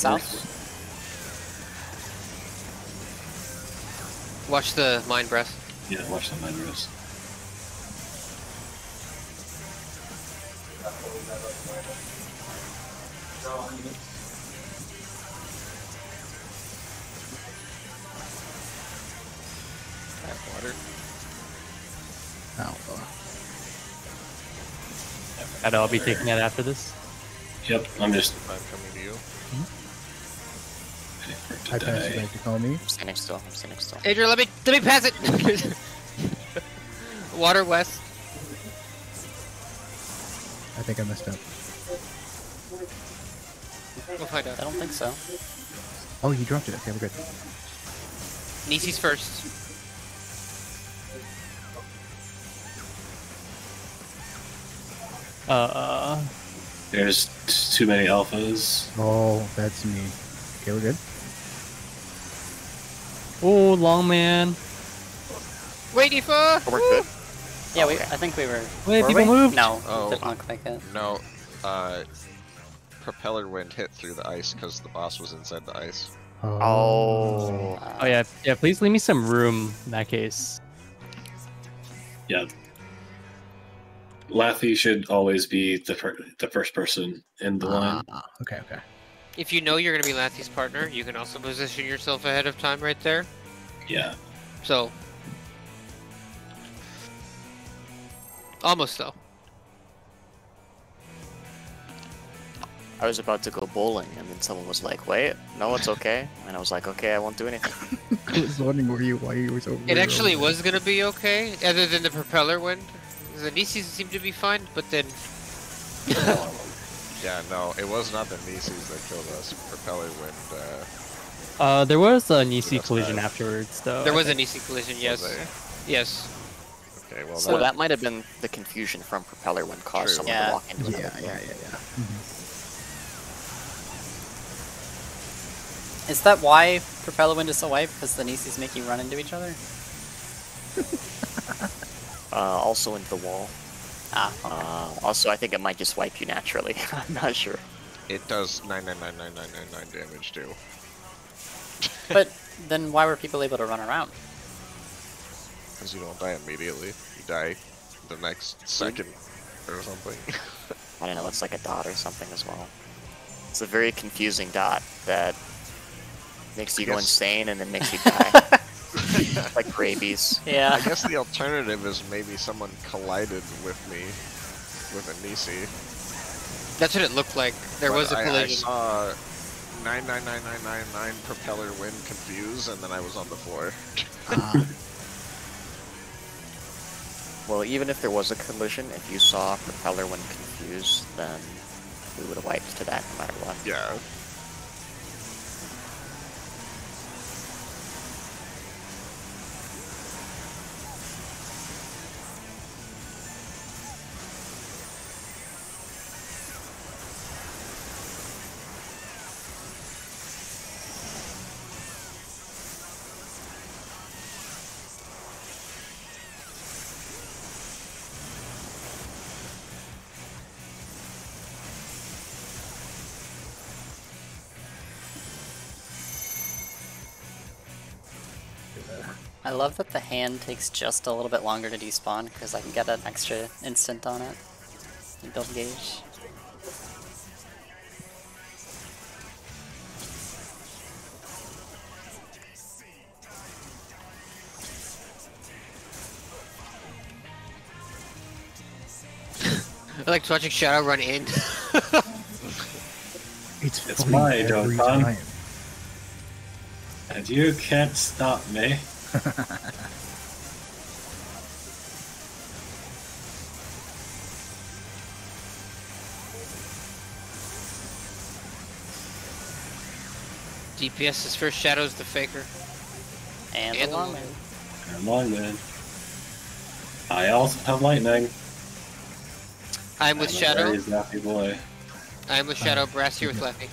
South. watch the mine breath. Yeah, watch the mine rose. Water. Alpha. And I'll be taking it after this. Yep, I'm just I'm coming to you. waiting for it I pass it die. back to call me. I'm standing still. I'm standing still. Adrian, let me let me pass it. <laughs> Water west. I think I messed up. We'll find out. I don't think so. Oh, you dropped it. Okay, we're good. Nisi's first. Uh, There's too many alphas. Oh, that's me. Okay, we're good. Oh, long man. Wait, for. Oh, we're good. Yeah, we. I think we were. Wait, were people we? moved. No, Oh. didn't look like it. No, uh, propeller wind hit through the ice because the boss was inside the ice. Oh. Uh, Oh yeah, yeah. Please leave me some room in that case. Yeah. Lathy should always be the fir- the first person in the line. Ah, okay, okay. If you know you're gonna be Lathy's partner, you can also position yourself ahead of time right there. Yeah. So. Almost though. I was about to go bowling, and then someone was like, "Wait, no, it's okay." And I was like, "Okay, I won't do anything." <laughs> I was wondering where you why you were so. It actually was gonna be okay, other than the propeller wind. The Nisis seemed to be fine, but then <laughs> Yeah, no, it was not the Nisis that killed us. Propeller wind, uh, Uh, there was a Nisi collision bad. afterwards, though. there I was a think. Nisi collision. Yes, yes. Okay, well, So that, that might have been the confusion from propeller wind caused True. someone Yeah. to walk into Yeah, another yeah, floor. yeah, yeah. Mhm. Is that why Propeller Wind is so white? Because the Nisis make you run into each other? <laughs> Uh, also into the wall. Ah. Uh, also, I think it might just wipe you naturally. <laughs> I'm not sure. it does 9999999 damage too. <laughs> but then why were people able to run around? Because you don't die immediately. You die the next second or something. <laughs> I don't know. It's like a dot or something as well. It's a very confusing dot that makes you go insane and then makes you die. <laughs> like rabies. Yeah. I guess the alternative is maybe someone collided with me with a Nisi. That's what it looked like. There But was a collision. I saw 999999 propeller wind confuse and then I was on the floor. Ah, Well, even if there was a collision, if you saw propeller wind confused, then we would have wiped to that no matter what. Yeah. I love that the hand takes just a little bit longer to despawn because I can get an extra instant on it. and Build gauge. <laughs> I like watching Shadow run in. <laughs> It's, It's my every Dokkan. And you can't stop me. <laughs> DPS is first Shadow's the faker. And, And the the longman. Come on, man. I also have lightning. I'm with I'm a Shadow. very zappy boy. I'm with Shadow. Brass here with Lefty.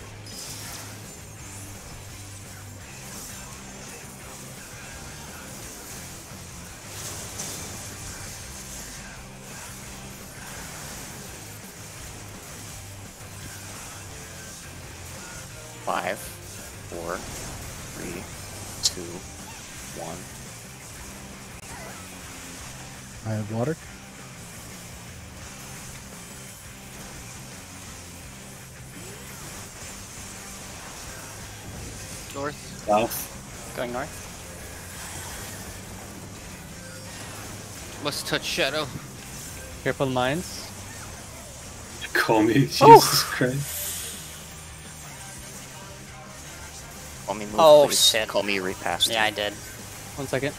Touch Shadow. Careful mines. Call me. Jesus Oh. Christ. Call me move, Oh, please. shit. Call me repass. Yeah, I did. One second.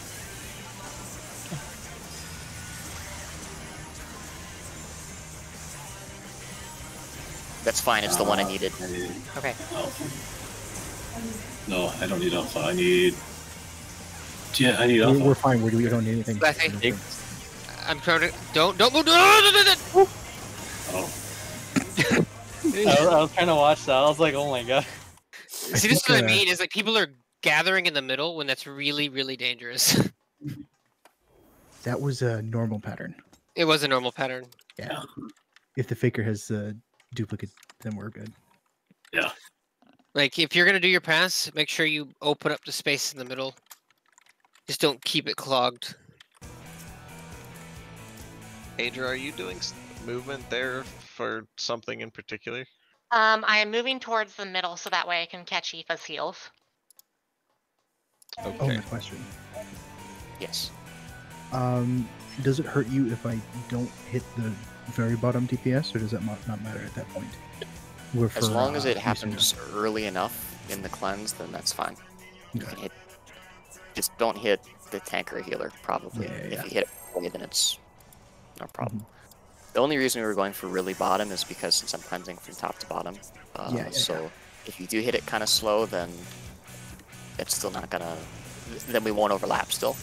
That's fine. It's the one I Uh, needed. I need Okay. alpha. No, I don't need alpha. I need. Yeah, I need We're, alpha. we're fine. We, we don't need anything. Lefty. We don't- I'm trying to. Don't don't move. No, no, no, no, no. Oh, <laughs> I was, I was trying to watch that. I was like, oh my god. See, this is what I uh, mean. Is like people are gathering in the middle when that's really, really dangerous. <laughs> That was a normal pattern. it was a normal pattern. Yeah. If the faker has uh, duplicate, then we're good. Yeah. Like if you're gonna do your pass, make sure you open up the space in the middle. Just don't keep it clogged. Adra, are you doing movement there for something in particular? Um, I am moving towards the middle so that way I can catch Aoife's heals. Oh, my question. Yes. Um, does it hurt you if I don't hit the very bottom DPS, or does that not, not matter at that point? We're As for, long as uh, it Eastern happens early enough in the cleanse, then that's fine. You Okay. can hit. Just don't hit the tanker healer. Probably. Yeah, if yeah. you hit it early, then it's no problem. The only reason we were going for really bottom is because since I'm cleansing from top to bottom. Uh, Yeah, yeah, so if you do hit it kind of slow, then it's still not gonna. Then we won't overlap still.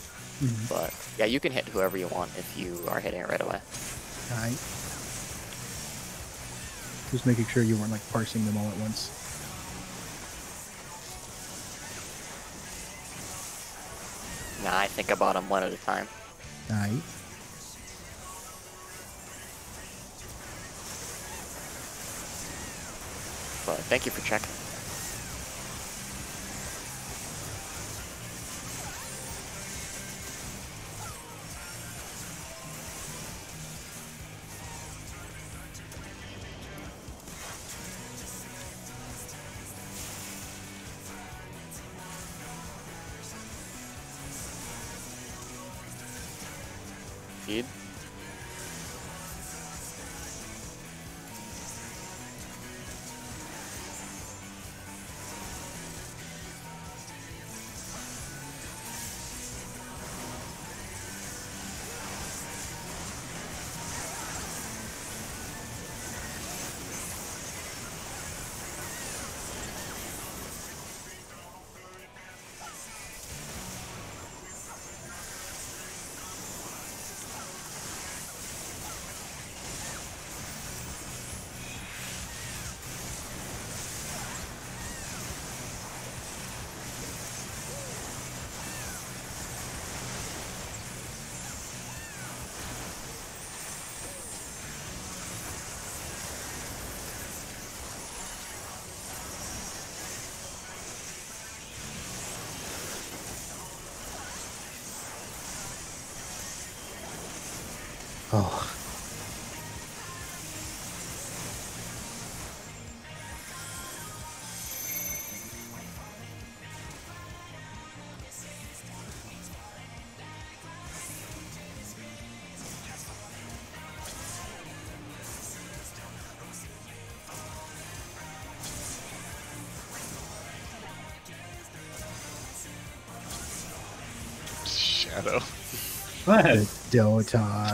Mhm. But yeah, you can hit whoever you want if you are hitting it right away. Alright. Just making sure you weren't like parsing them all at once. Nah, I think about them one at a time. Alright. But thank you for checking. Feed. Oh, <laughs> Shadow. What? dough time.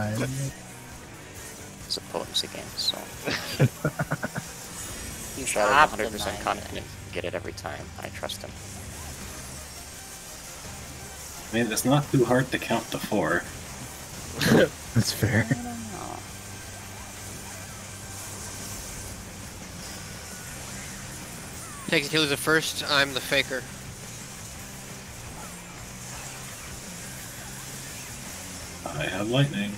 You Shadow's have 100% nine confident minute. get it every time. I trust him. I mean, it's not too hard to count to four. <laughs> That's fair. I. Takes it, he was the first. I'm the faker. I have lightning.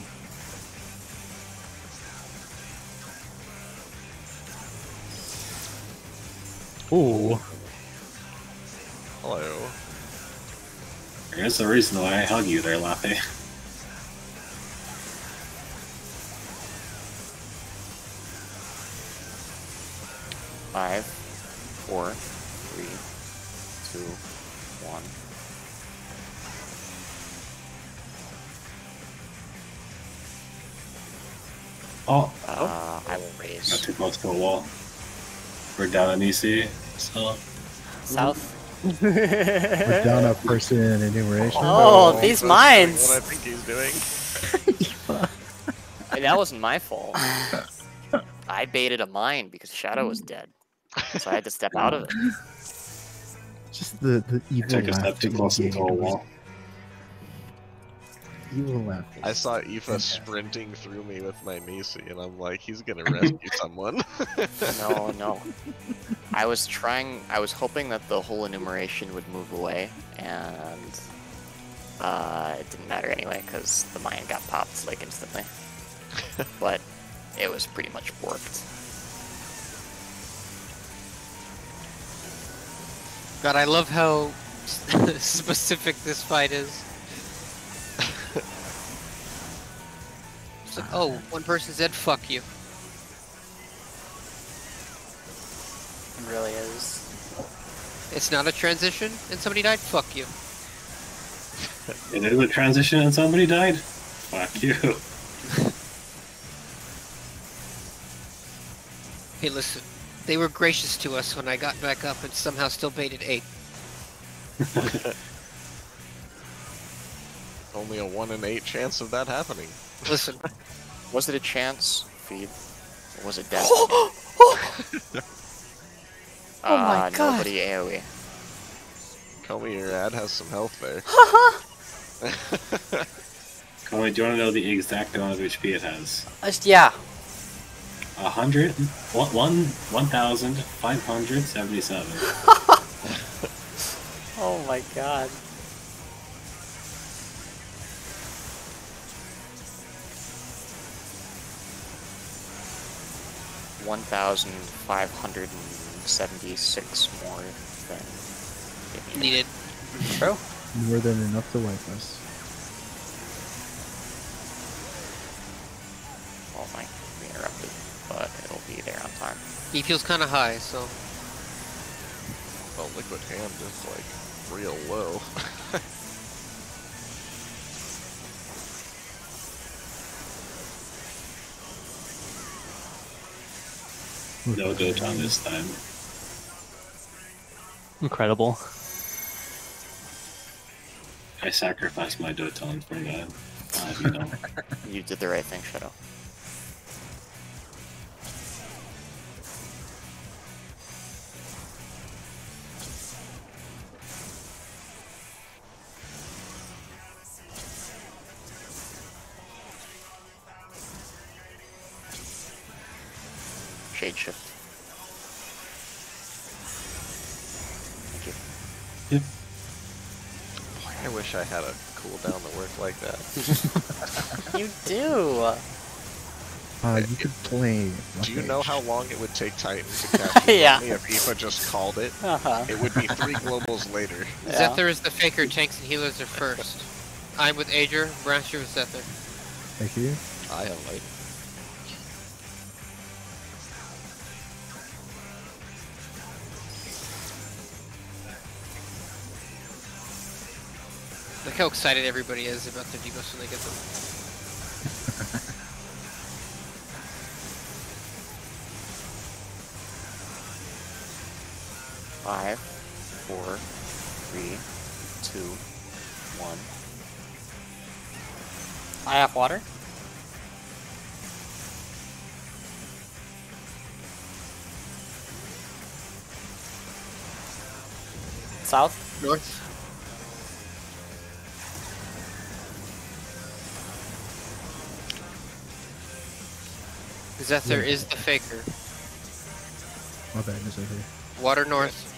There's the reason why I hug you there, Lappy. Five, four, three, two, one. Oh, Uh, I will raise. too close to a wall. We're down an EC, so South. We're down a person in enumeration. Oh, oh No, these that's mines! What I think he's doing. Hey, that wasn't my fault. I baited a mine because Shadow was dead, so I had to step out of it. Just the, the evil took a laugh step too that close gave into a was wall. Evil laugh. I saw Aoife sprinting through me with my Nisi, and I'm like, he's gonna rescue <laughs> someone. No, no. <laughs> I was trying. I was hoping that the whole enumeration would move away, and uh, it didn't matter anyway because the mine got popped like instantly. <laughs> but it was pretty much warped. God, I love how <laughs> specific this fight is. <laughs> It's like, oh, one person said "fuck you." Really is. It's not a transition, and somebody died. Fuck you. It is a transition and somebody died? Fuck you. <laughs> Hey, listen. They were gracious to us when I got back up and somehow still baited eight. <laughs> Only a one in eight chance of that happening. Listen, <laughs> Was it a chance feed? Or was it death? <gasps> Oh my uh, God. Nobody AoE. Comey, your ad has some health there. <laughs> <laughs> Conway, do you want to know the exact amount of HP it has? Just, yeah. A hundred, one, one, one thousand five hundred seventy-seven. <laughs> Oh my god. One thousand five hundred and seventy-six more than needed. needed. True. More than enough to wipe us. Well, might be interrupted, but it'll be there on time. He feels kind of high, so Well, liquid hand is like real low. <laughs> No go time this time. Incredible. I sacrificed my Doton for that. Uh, you know. <laughs> You did the right thing, Shadow. Do. Uh, you could play. Do you know how long it would take Titan to <laughs> cast Yeah. yeah. if Aoife just called it? Uh huh. It would be three globals later. <laughs> Yeah. Zephyr is the faker. Tanks and healers are first. I'm with Ager. Brasher with Zephyr. Thank you. I have light. Look how excited everybody is about their debuffs when they get them. Five, four, three, two, one. I have water. South. North. Zephyr is the faker. My bad, Miss over here. Water north.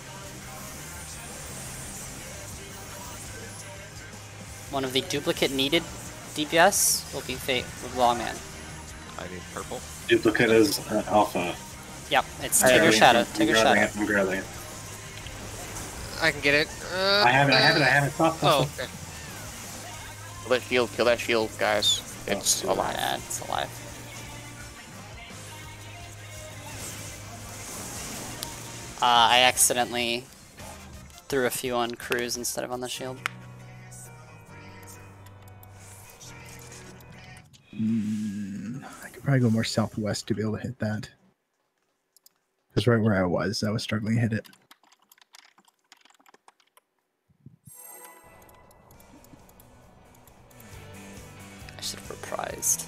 One of the duplicate needed DPS will be fate with Longman. I need purple. Duplicate is uh, alpha. Yep, it's I take your it. shadow. I'm Take your shadow. it, I'm grabbing it. I can get it. Uh, I have it, I have it, I have it. Stop, stop, Oh, stop. okay. Kill that shield, kill that shield, guys. It's alive. Yeah, it's alive. Uh, I accidentally threw a few on Cruise instead of on the shield. Mm, I could probably go more southwest to be able to hit that. Because right where I was, I was struggling to hit it. I should have reprised.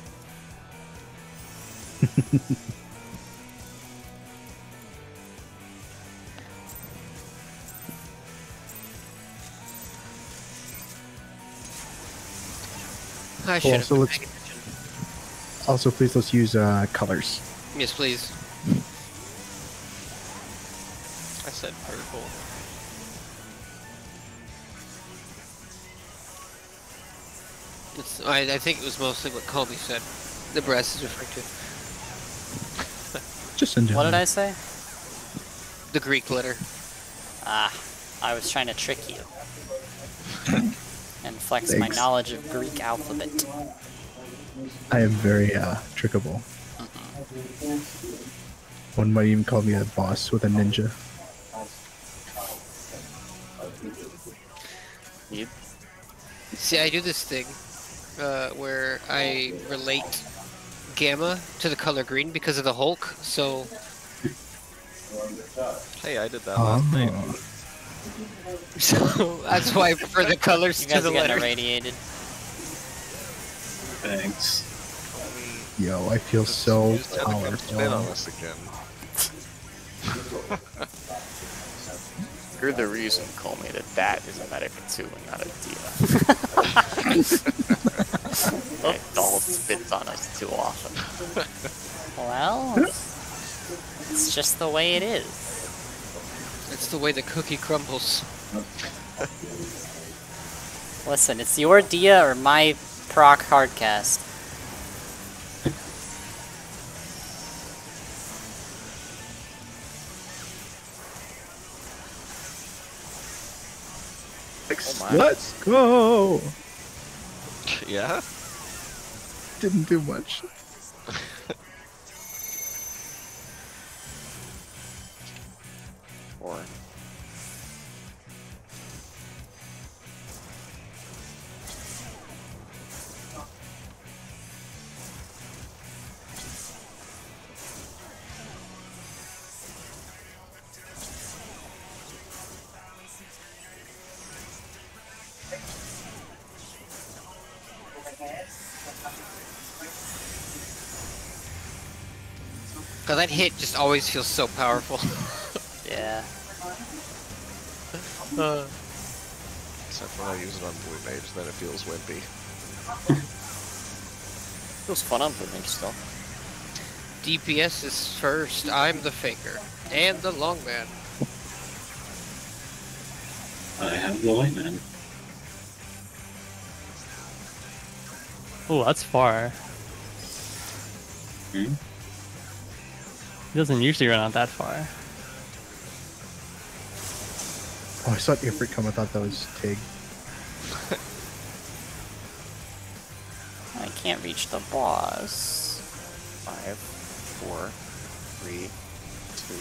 <laughs> I should have also been let's- paying attention. Also, please let's use uh, colors. Yes, please. I said purple. It's, I, I think it was mostly what Colby said. The breast is referring to. Just in What did I say? The Greek letter. Ah, I was trying to trick you. <laughs> and flex my knowledge of Greek alphabet. I am very uh, trickable. One might even call me a boss with a ninja. You, See, I do this thing uh, where I relate gamma to the color green because of the Hulk. So Hey, I did that last night. <laughs> So that's why I prefer the colors You to guys the are getting letters. irradiated. Thanks. yo, I feel so Use the other spin on powerful. us again. <laughs> you're the reason, Comey, that that is a medic too and not a diva. <laughs> that doll spits on us too often. <laughs> Well, it's just the way it is. It's the way the cookie crumbles. Listen, it's your Dia or my proc hardcast. Oh my. Let's go! Yeah? Didn't do much. <laughs> Or Cause that hit just always feels so powerful. <laughs> Yeah. <laughs> Except when I use it on Blue Mage, then it feels wimpy. <laughs> feels fun on Blue Mage still. DPS is first. I'm the faker and the long man. I have the light man. Oh, that's far. Hmm? He doesn't usually run out that far. Oh, I saw Ifrit come. I thought that was Tig. I can't reach the boss. Five, four, three, two,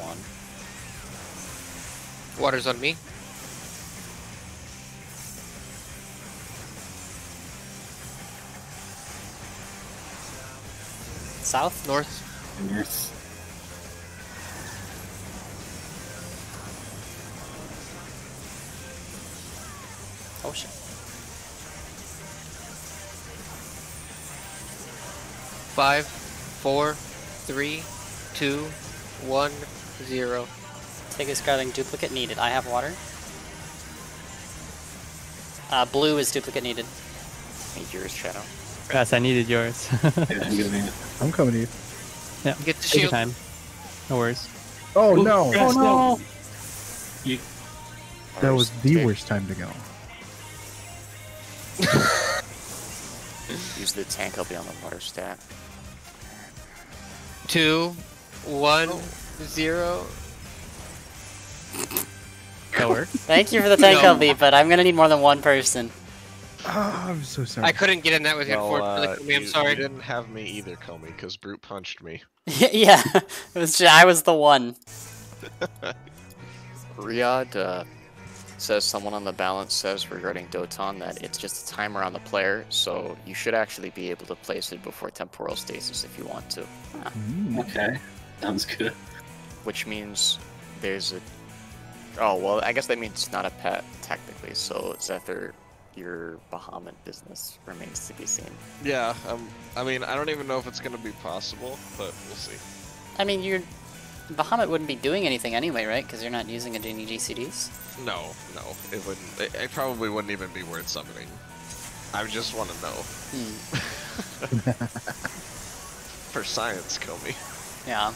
one. Water's on me. South? North. North. Ocean. Five, four, three, two, one, zero. Take a guarding duplicate needed. I have water. Uh, blue is duplicate needed. Need yours, Shadow. Yes, I needed yours. <laughs> Yeah, I'm giving it. I'm coming to you. Yeah, Get the take your shield. time. No worries. Oh no! Oh no! You, That was the Take- worst time to go. <laughs> Use the tank. I'll be on the water stat. Two, one, oh. zero. That worked. Thank you for the tank No. LB, but I'm gonna need more than one person. Ah, I'm so sorry. I couldn't get in that with you, Well, unfortunately. uh, Comey, I'm sorry. You didn't have me either, Comey, because Brute punched me. <laughs> yeah, it was ju- I was the one. <laughs> Riyadh uh, says someone on the balance says regarding Doton that it's just a timer on the player, so you should actually be able to place it before temporal stasis if you want to. Mm. okay. Sounds good. Which means there's a. Oh well, I guess that means it's not a pet technically. So Zephyr, your Bahamut business remains to be seen. Yeah, um, I mean, I don't even know if it's gonna be possible, but we'll see. I mean, you're Bahamut wouldn't be doing anything anyway, right? Because you're not using it any GCDs. No, no, it wouldn't. It, it probably wouldn't even be worth summoning. I just want to know. Hmm. <laughs> For science, Comey. Yeah.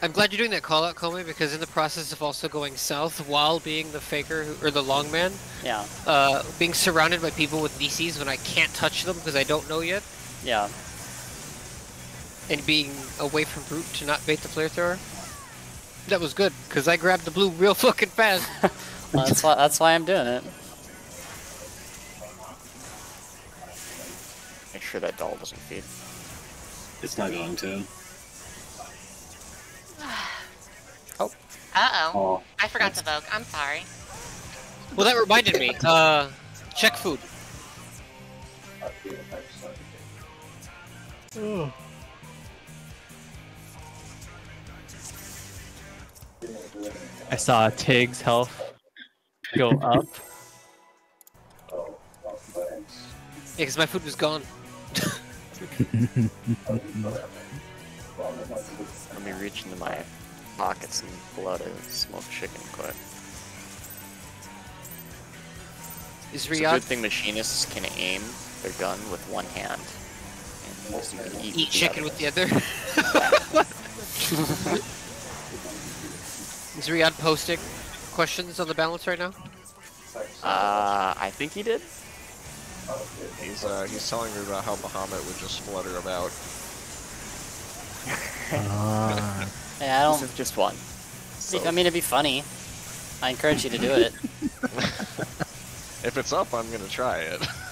I'm glad you're doing that call out, Comey, because in the process of also going south while being the faker who, or the longman, Yeah. uh, being surrounded by people with DCs when I can't touch them because I don't know yet, Yeah. and being away from brute to not bait the flare thrower, that was good because I grabbed the blue real <laughs> fucking fast. <laughs> Well, that's why that's why I'm doing it. Make sure that doll doesn't feed. It's not going to. Uh-oh. Oh, I forgot to vote. I'm sorry. well, that reminded me. <laughs> Uh, check food. I saw Tig's health go up. Yeah, because my food was gone. <laughs> Let me reach into my pockets and pull out a smoked chicken quick. Is It's a good thing machinists can aim their gun with one hand. And you can eat, eat with chicken other. with the other? <laughs> Is Riyadh posting questions on the balance right now? Uh, I think he did. He's uh, he's telling me about how Bahamut would just flutter about. <laughs> Ah, Yeah, I don't. is just one. I mean, it'd be funny. I encourage you to do it. <laughs> If it's up, I'm gonna try it. <laughs>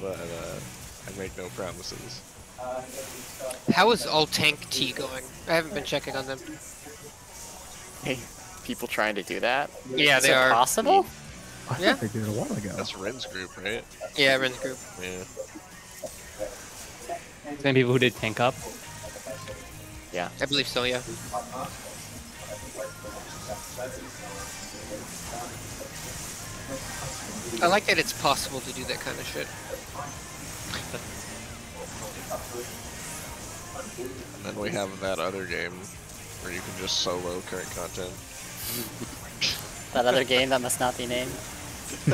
but uh, I make no promises. How is all tank T going? I haven't been checking on them. Hey, people trying to do that? Yeah, Is they it are. possible? I Yeah. thought they did it a while ago. That's Ren's group, right? Yeah, Ren's group. Yeah. Same people who did tank up. Yeah. I believe so, yeah. I like that it's possible to do that kind of shit. And then we have that other game where you can just solo current content. <laughs> That other game that must not be named. <laughs>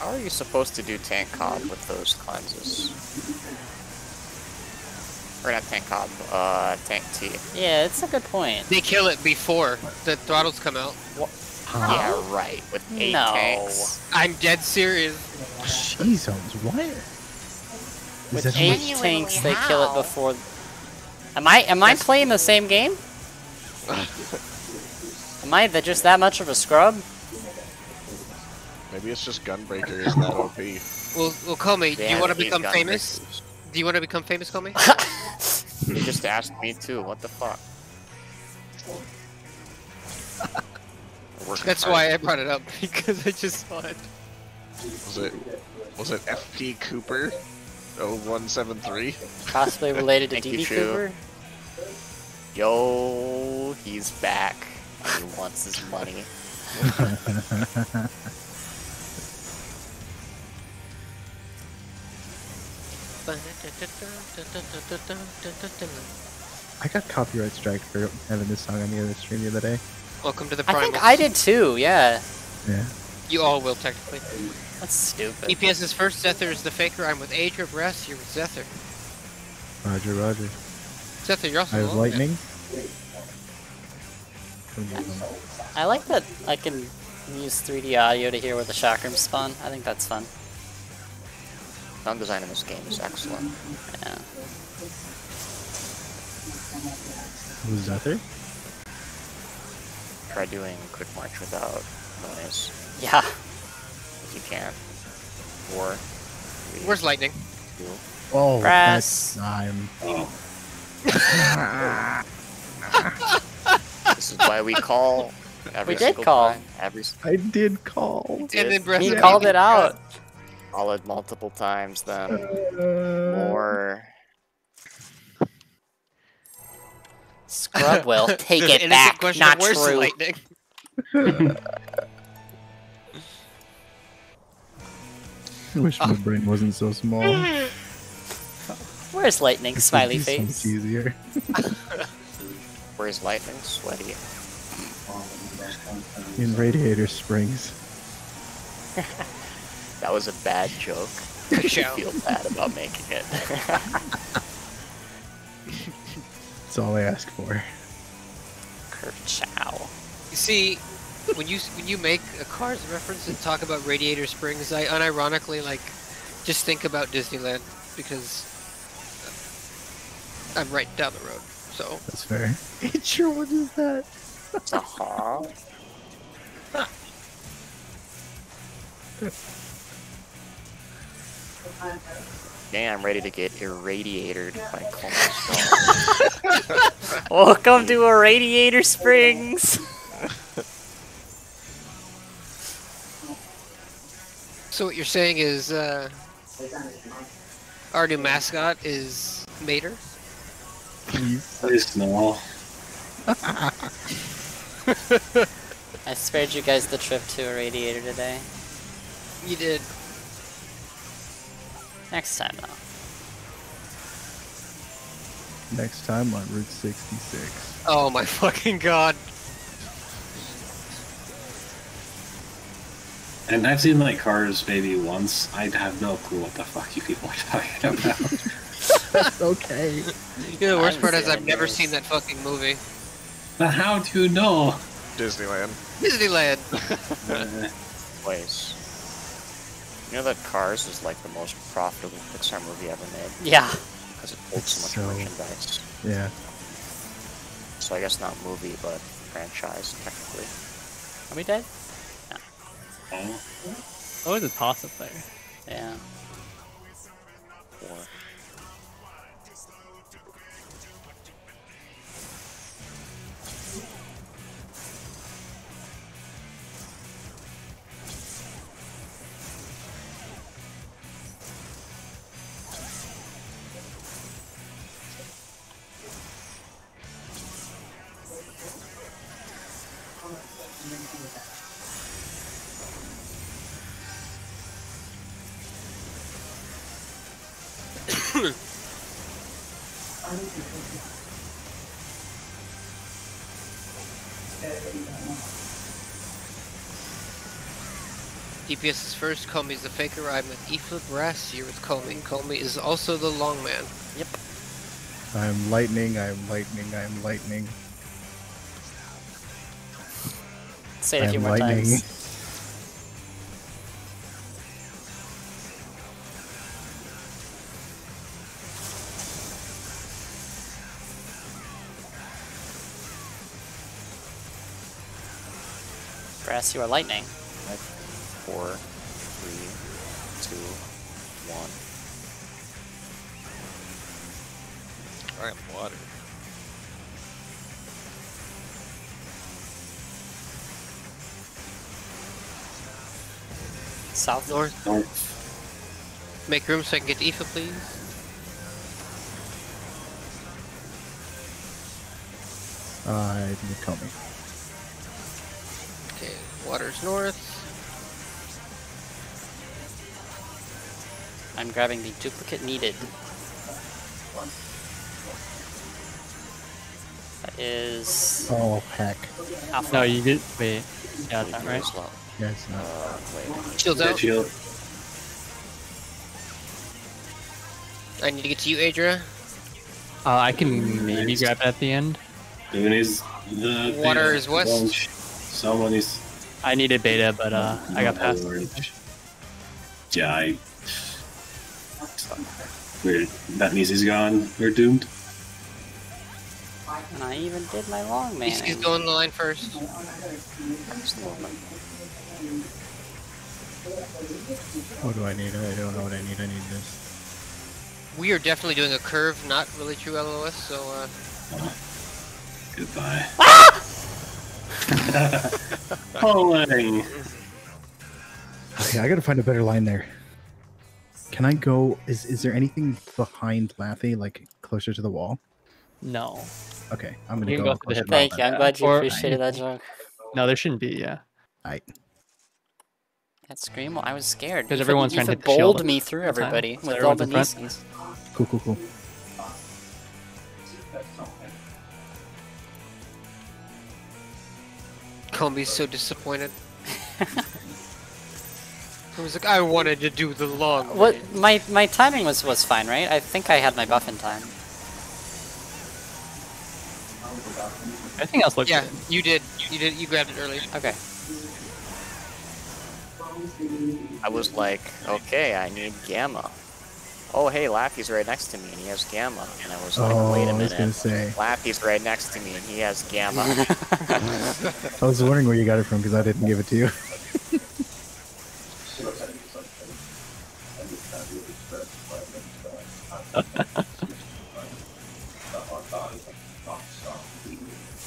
How are you supposed to do tank comp with those cleanses? Or not tank cob, uh, tank T. Yeah, it's a good point. They kill it before the throttles come out. Yeah, right. With eight No. tanks. I'm dead serious. Jeez, Holmes, what? Is With that eight much? Genuinely tanks, they kill it before. Am I am I playing the same game? Am <laughs> Am I that just that much of a scrub? Maybe it's just Gunbreaker isn't that OP. Well, well, call Comey, do you want to become famous? breakers. Do you want to become famous, Comey? <laughs> You just asked me too. What the fuck? That's hard. why I brought it up <laughs> because I just saw it. Was it was it FP Cooper 0173? Possibly related to Thank you, DB Cooper? Yo, he's back. He wants his money. <laughs> I got copyright strike for having this song on the other stream the other day. Welcome to the I think I did too, yeah. Yeah. You all will, technically. That's stupid. DPS's first Zether is the Faker. I'm with Adra Breast. You're with Zether. Roger, Roger. Zether, you're also I have lightning. Come here, come on. I like that I can use 3D audio to hear where the chakrams spawn. I think that's fun. Sound design in this game is excellent. Yeah. Who's that there? Try doing quick march without noise. Yeah. If you can. Four. Three, Where's Lightning? two. Oh, Press. that's time. Oh, <laughs> This is why we call every We did call. time. Every s- I did call. And then He called it out. Call it multiple times then. Uh, More. Scrub will <laughs> take it back. question Not of where's true. Lightning? <laughs> wish my brain wasn't so small. Where's lightning? This Smiley be so much face. easier. <laughs> Where's lightning? Sweaty. In Radiator Springs. That was a bad joke. <laughs> I show. feel bad about making it. <laughs> That's all I ask for. Kerchow. You see, when you when you make a Cars reference and talk about Radiator Springs, I unironically like just think about Disneyland because I'm right down the road. So That's fair. <laughs> It Sure, what is that? Uh-huh. Yeah, I'm ready to get irradiated by Coleman's. <laughs> Welcome to a Radiator Springs. so what you're saying is uh, our new mascot is Mater. Please. please no. <laughs> I spared you guys the trip to a radiator today. You did. Next time though. Next time on Route 66. Oh my <laughs> fucking god. And I've seen like Cars maybe once. I have no clue what the fuck you people are <laughs> talking about. That's okay. You know, the worst part is I've never those. seen that fucking movie. but how do you know? Disneyland. Disneyland. Uh, <laughs> place. You know that Cars is like the most profitable Pixar movie ever made Yeah. because it holds so It's much so- merchandise. Yeah. So I guess not movie, but franchise technically. Are we dead? oh. Oh, it's a toss up there. Yeah. Or DPS's first, Comey is the faker. I'm with Eflip Brass. You're with Comey. Comey is also the long man. Yep. I'm lightning, I'm lightning, I'm lightning. Say it a few more lightning. times. Brass, you are lightning. South. North. North. Make room so I can get to Aoife, please. Uh, you tell me. Okay, water's north. I'm grabbing the duplicate needed. That is Oh heck. alpha. No, you did. Wait. Yeah, that's right. Slow. Yeah, it's not. Uh, wait. Shields out. shield. I need to get to you, Adria. Uh, I can maybe grab it at the end. Who needs the Water is west. launch? Someone is. I needed beta, but uh, I got past. orange. Yeah, I. We're, that means he's gone. We're doomed. And I even did my long man. He's, he's going the line first. What do I need? I don't know what I need. I need this. We are definitely doing a curve, not really true LOS, so uh, Goodbye. <laughs> <laughs> Pulling. Okay, I gotta find a better line there. Can I go? Is is there anything behind Lathy, like closer to the wall? No. Okay, I'm gonna You go. go through the closer hip Thank you. I'm glad you Or- appreciated that joke. <laughs> No, there shouldn't be. Yeah. Aight. That scream. Well, I was scared. 'Cause Aoife- everyone's trying to Aoife hit the shield bowled me through the everybody So with all the everyone's. Cool, cool, cool. Combi's so disappointed. <laughs> I was like, I wanted to do the long. What way. my my timing was was fine, right? I think I had my buff in time. Everything else looks Yeah, good. you did. You did. You grabbed it earlier. Okay. I was like, okay, I need Gamma. Oh, hey, Laffy's right next to me and he has Gamma. And I was like, Oh, wait a oh, I was minute. gonna say. Laffy's right next to me and he has Gamma. <laughs> I was wondering where you got it from because I didn't give it to you.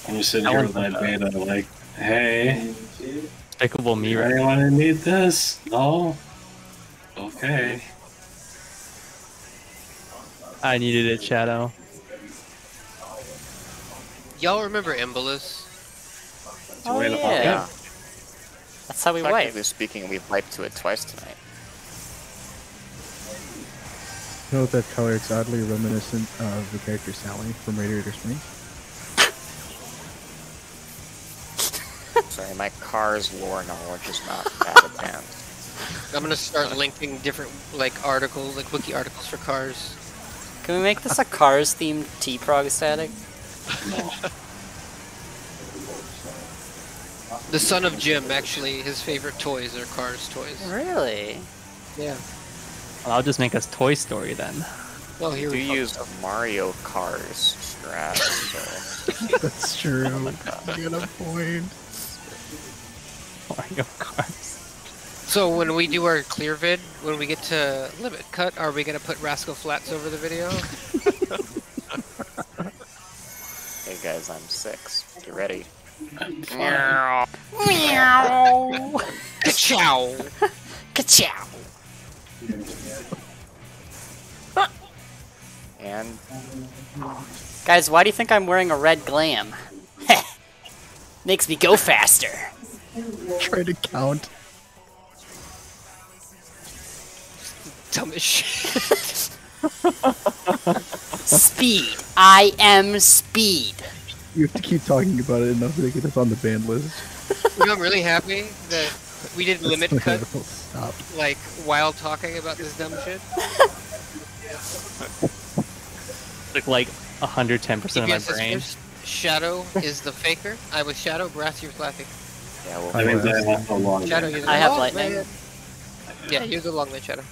I'm just sitting I here with my the- beta, like, hey, Despicable me, right? anyone to need this? No? Okay. I needed it, Shadow. Y'all remember Embolus? Oh yeah. yeah. That's how we wipe. Technically speaking, we've wiped to it twice tonight. You know that color? It's oddly reminiscent of the character Sally from Radiator Springs. Sorry, my car's lore knowledge is not that advanced. I'm gonna start linking different like articles, like wiki articles for cars. Can we make this a Cars themed T-Prog static? The son of Jim, actually, his favorite toys are Cars toys. Really? Yeah. Well, I'll just make us Toy Story then. Well, here Do we go. use Mario Kart strat, so <laughs> That's true. Oh You got a point. <laughs> Mario Kart. So when we do our clear vid, when we get to limit cut, are we gonna put Rascal Flatts over the video? <laughs> hey guys, I'm six. Get ready. I'm fine. Meow. Ciao. <laughs> Ka-chow. And Guys, why do you think I'm wearing a red glam? Makes me go faster. Try to count. Dumb as shit. <laughs> Speed. I am speed. You have to keep talking about it enough to get us on the band list. You know, I'm really happy that we did limit That's cut Stop. like while talking about this dumb shit. Took like 110% of my brain. Shadow is the faker. I was Shadow. Brass, you're laughing. Yeah, well, I mean, have long Shadow uses I have lightning. Man. Yeah, use a long range Shadow.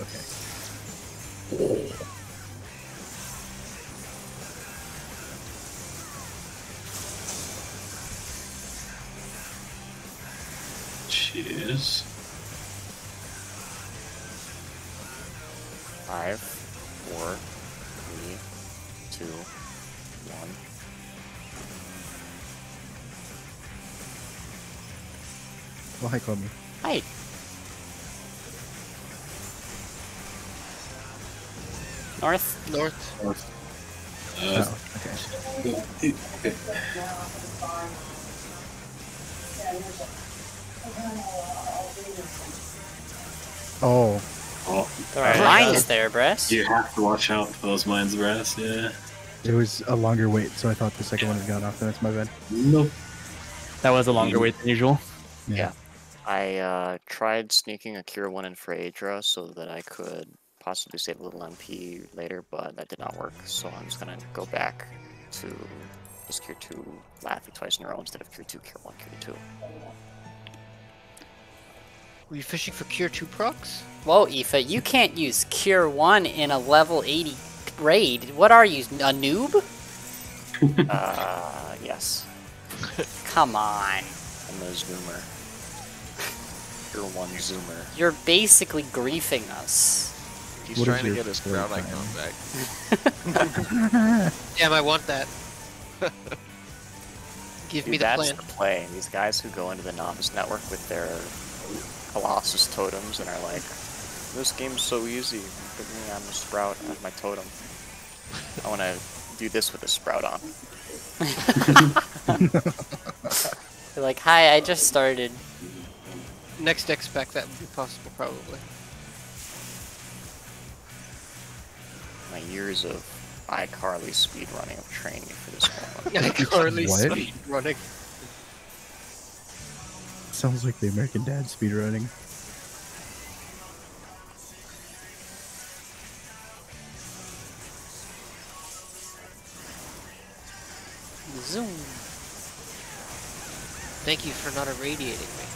Okay. Cheers. Five, four, three, two, one. Oh, hi, Komi. Hi. North. North. uh, Oh, okay. Oh, oh, There are lines there, Bress. You have to watch out for those mines, brass. Yeah. it was a longer wait, so I thought the second one had gone off. Then it's my bad. Nope. That was a longer wait than usual. Yeah. I uh, tried sneaking a Cure 1 in for Adra so that I could possibly save a little MP later, but that did not work. So I'm just gonna go back to just Cure 2 Laffy twice in a row instead of Cure 2, Cure 1, Cure 2. Were you fishing for Cure 2 procs? Whoa, Aoife, you can't use Cure 1 in a level 80 raid. What are you, a noob? Uh, yes. Come on. I'm a Zoomer. Cure 1 Zoomer. You're basically griefing us. He's What is trying to get his story crown time? icon back. <laughs> Damn, I want that. <laughs> Give me Dude, the that's plan. the play. These guys who go into the novice network with their Colossus totems and are like, this game's so easy. Put me on the sprout as my totem. I want to do this with a sprout on. <laughs> You're like, hi, I just started. Next deck spec, that would be possible, probably. My years of iCarly speedrunning have trained me for this <laughs> one. Yeah, currently What? sounds like the American Dad speedrunning. Zoom. Thank you for not irradiating me.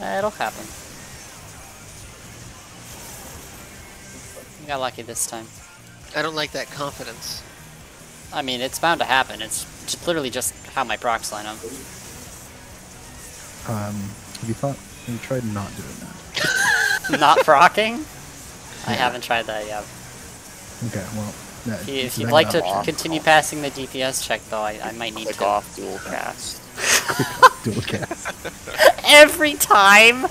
Uh, it'll happen. You got lucky this time. I don't like that confidence. I mean, it's bound to happen. It's just literally just how my procs line up. Um, have you thought? Have you tried not doing that? <laughs> Not procking? I haven't tried that yet. Okay, well, that, If, you, if that you'd like to off. continue passing the DPS check, though, I, I might need Click to. off dual cast. Dual <laughs> cast. Every time!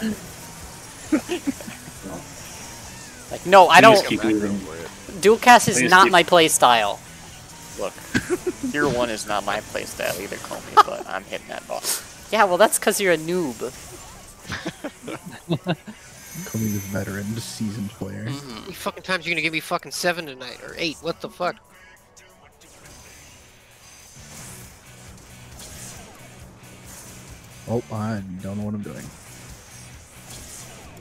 like, no, I don't. keep Back moving. for it. Dual cast is not keep- my playstyle. Look, <laughs> Tier 1 is not my playstyle either, Comey, but I'm hitting that boss. Yeah, well, that's because you're a noob. <laughs> Coming the veteran, seasoned player. Mm-hmm. How many fucking times you gonna give me fucking seven tonight or eight? What the fuck? Oh, I don't know what I'm doing.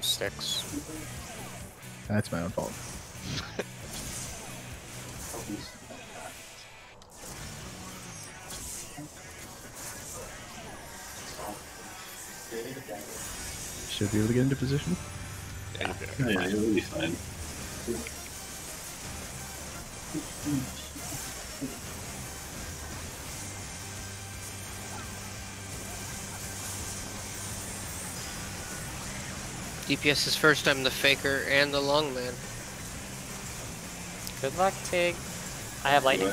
Six. That's my own fault. Should be able to get into position. Yeah, you'll be okay. Yeah, it'll be fine. DPS is first. I'm the faker and the long man. Good luck, Tig. I have lightning.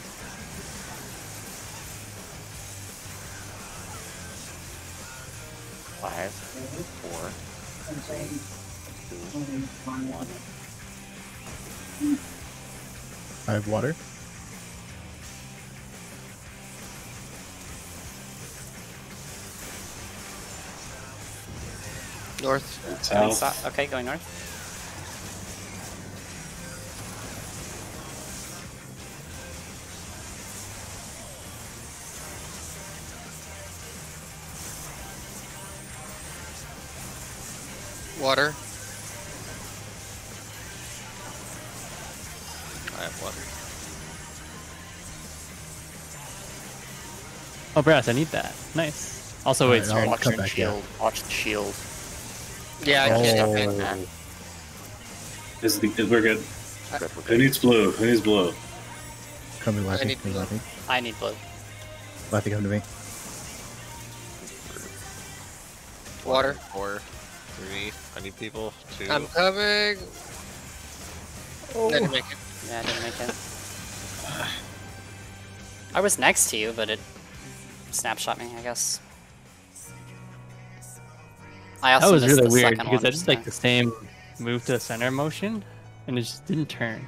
<laughs> Five, four, two, one. I have water. North. South. okay, going north. Water. I have water. Oh, brass, I need that. Nice. Also, wait, Alright, turn. Watch come your back, shield. Watch the shield. Yeah, I Oh. can't. Stuff Okay. in that. This is the, we're good. Good, we're Who needs blue? Who needs blue? Come to I need Come to blue. Laffy. I need blue. Laffy, come to me. Water. Four, three. I need people. to. I'm coming. Oh. I didn't make it. Yeah, I didn't make it. I was next to you, but it snapshot me, I guess. I also That was really weird because I just like the same move to the center motion, and it just didn't turn.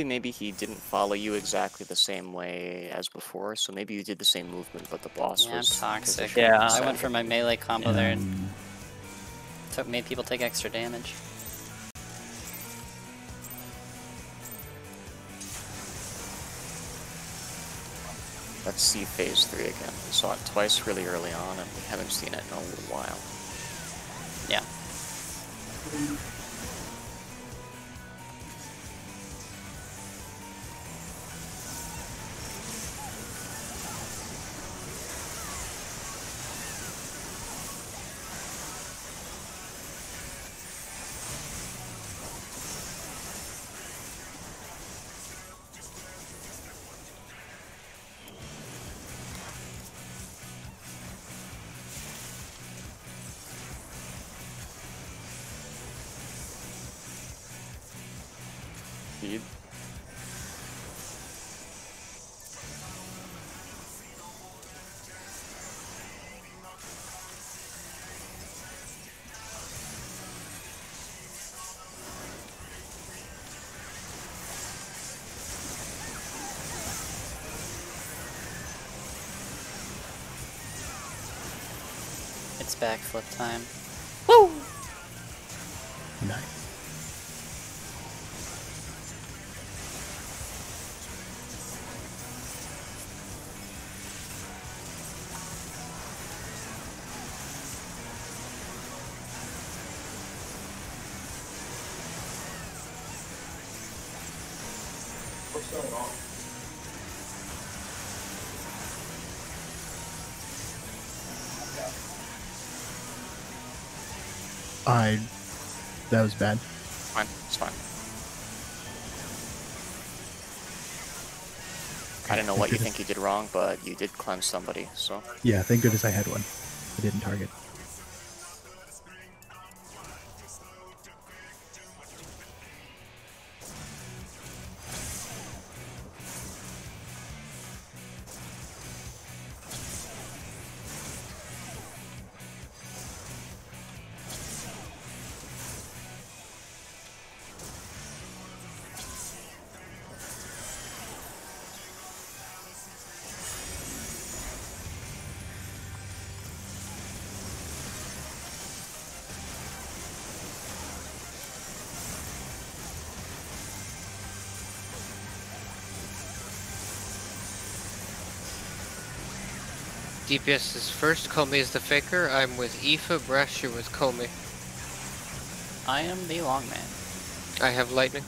Maybe maybe he didn't follow you exactly the same way as before, so maybe you did the same movement, but the boss Yeah, I'm was toxic. positioned Yeah. I went for my melee combo there and took, made people take extra damage. Let's see phase three again. We saw it twice really early on, and we haven't seen it in a little while. Yeah. Backflip time. I. That was bad. Fine, it's fine. I don't know what you think you did wrong, but you did cleanse somebody, so. Yeah, thank goodness I had one. I didn't target. DPS is first, Comey is the faker. I'm with Aoife, Brash, you're with Comey. I am the long man. I have lightning.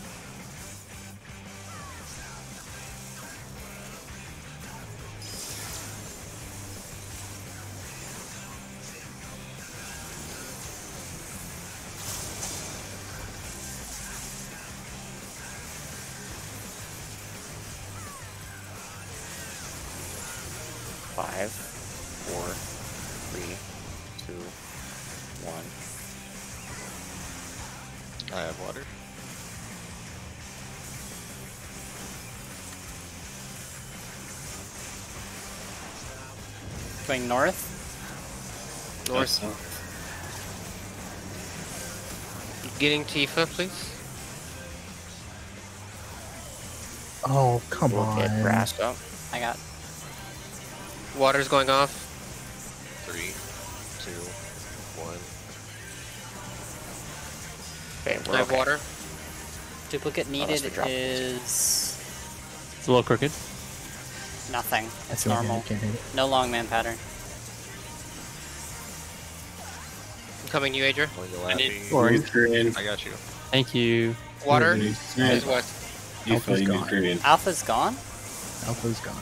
Going north? North. Getting Tifa, please. Oh, come We'll on. get brass up. I got Water's going off. Three, two, one. Okay, I we're have okay. water. duplicate needed we drop it. is It's a little crooked. Nothing. I It's feel normal. can't. No long man pattern. I'm coming you, Adria. I need Laffy. Orange. Green. I got you. Thank you. Water You is what? feel Alpha's you gone. green. Alpha's gone? Alpha's gone.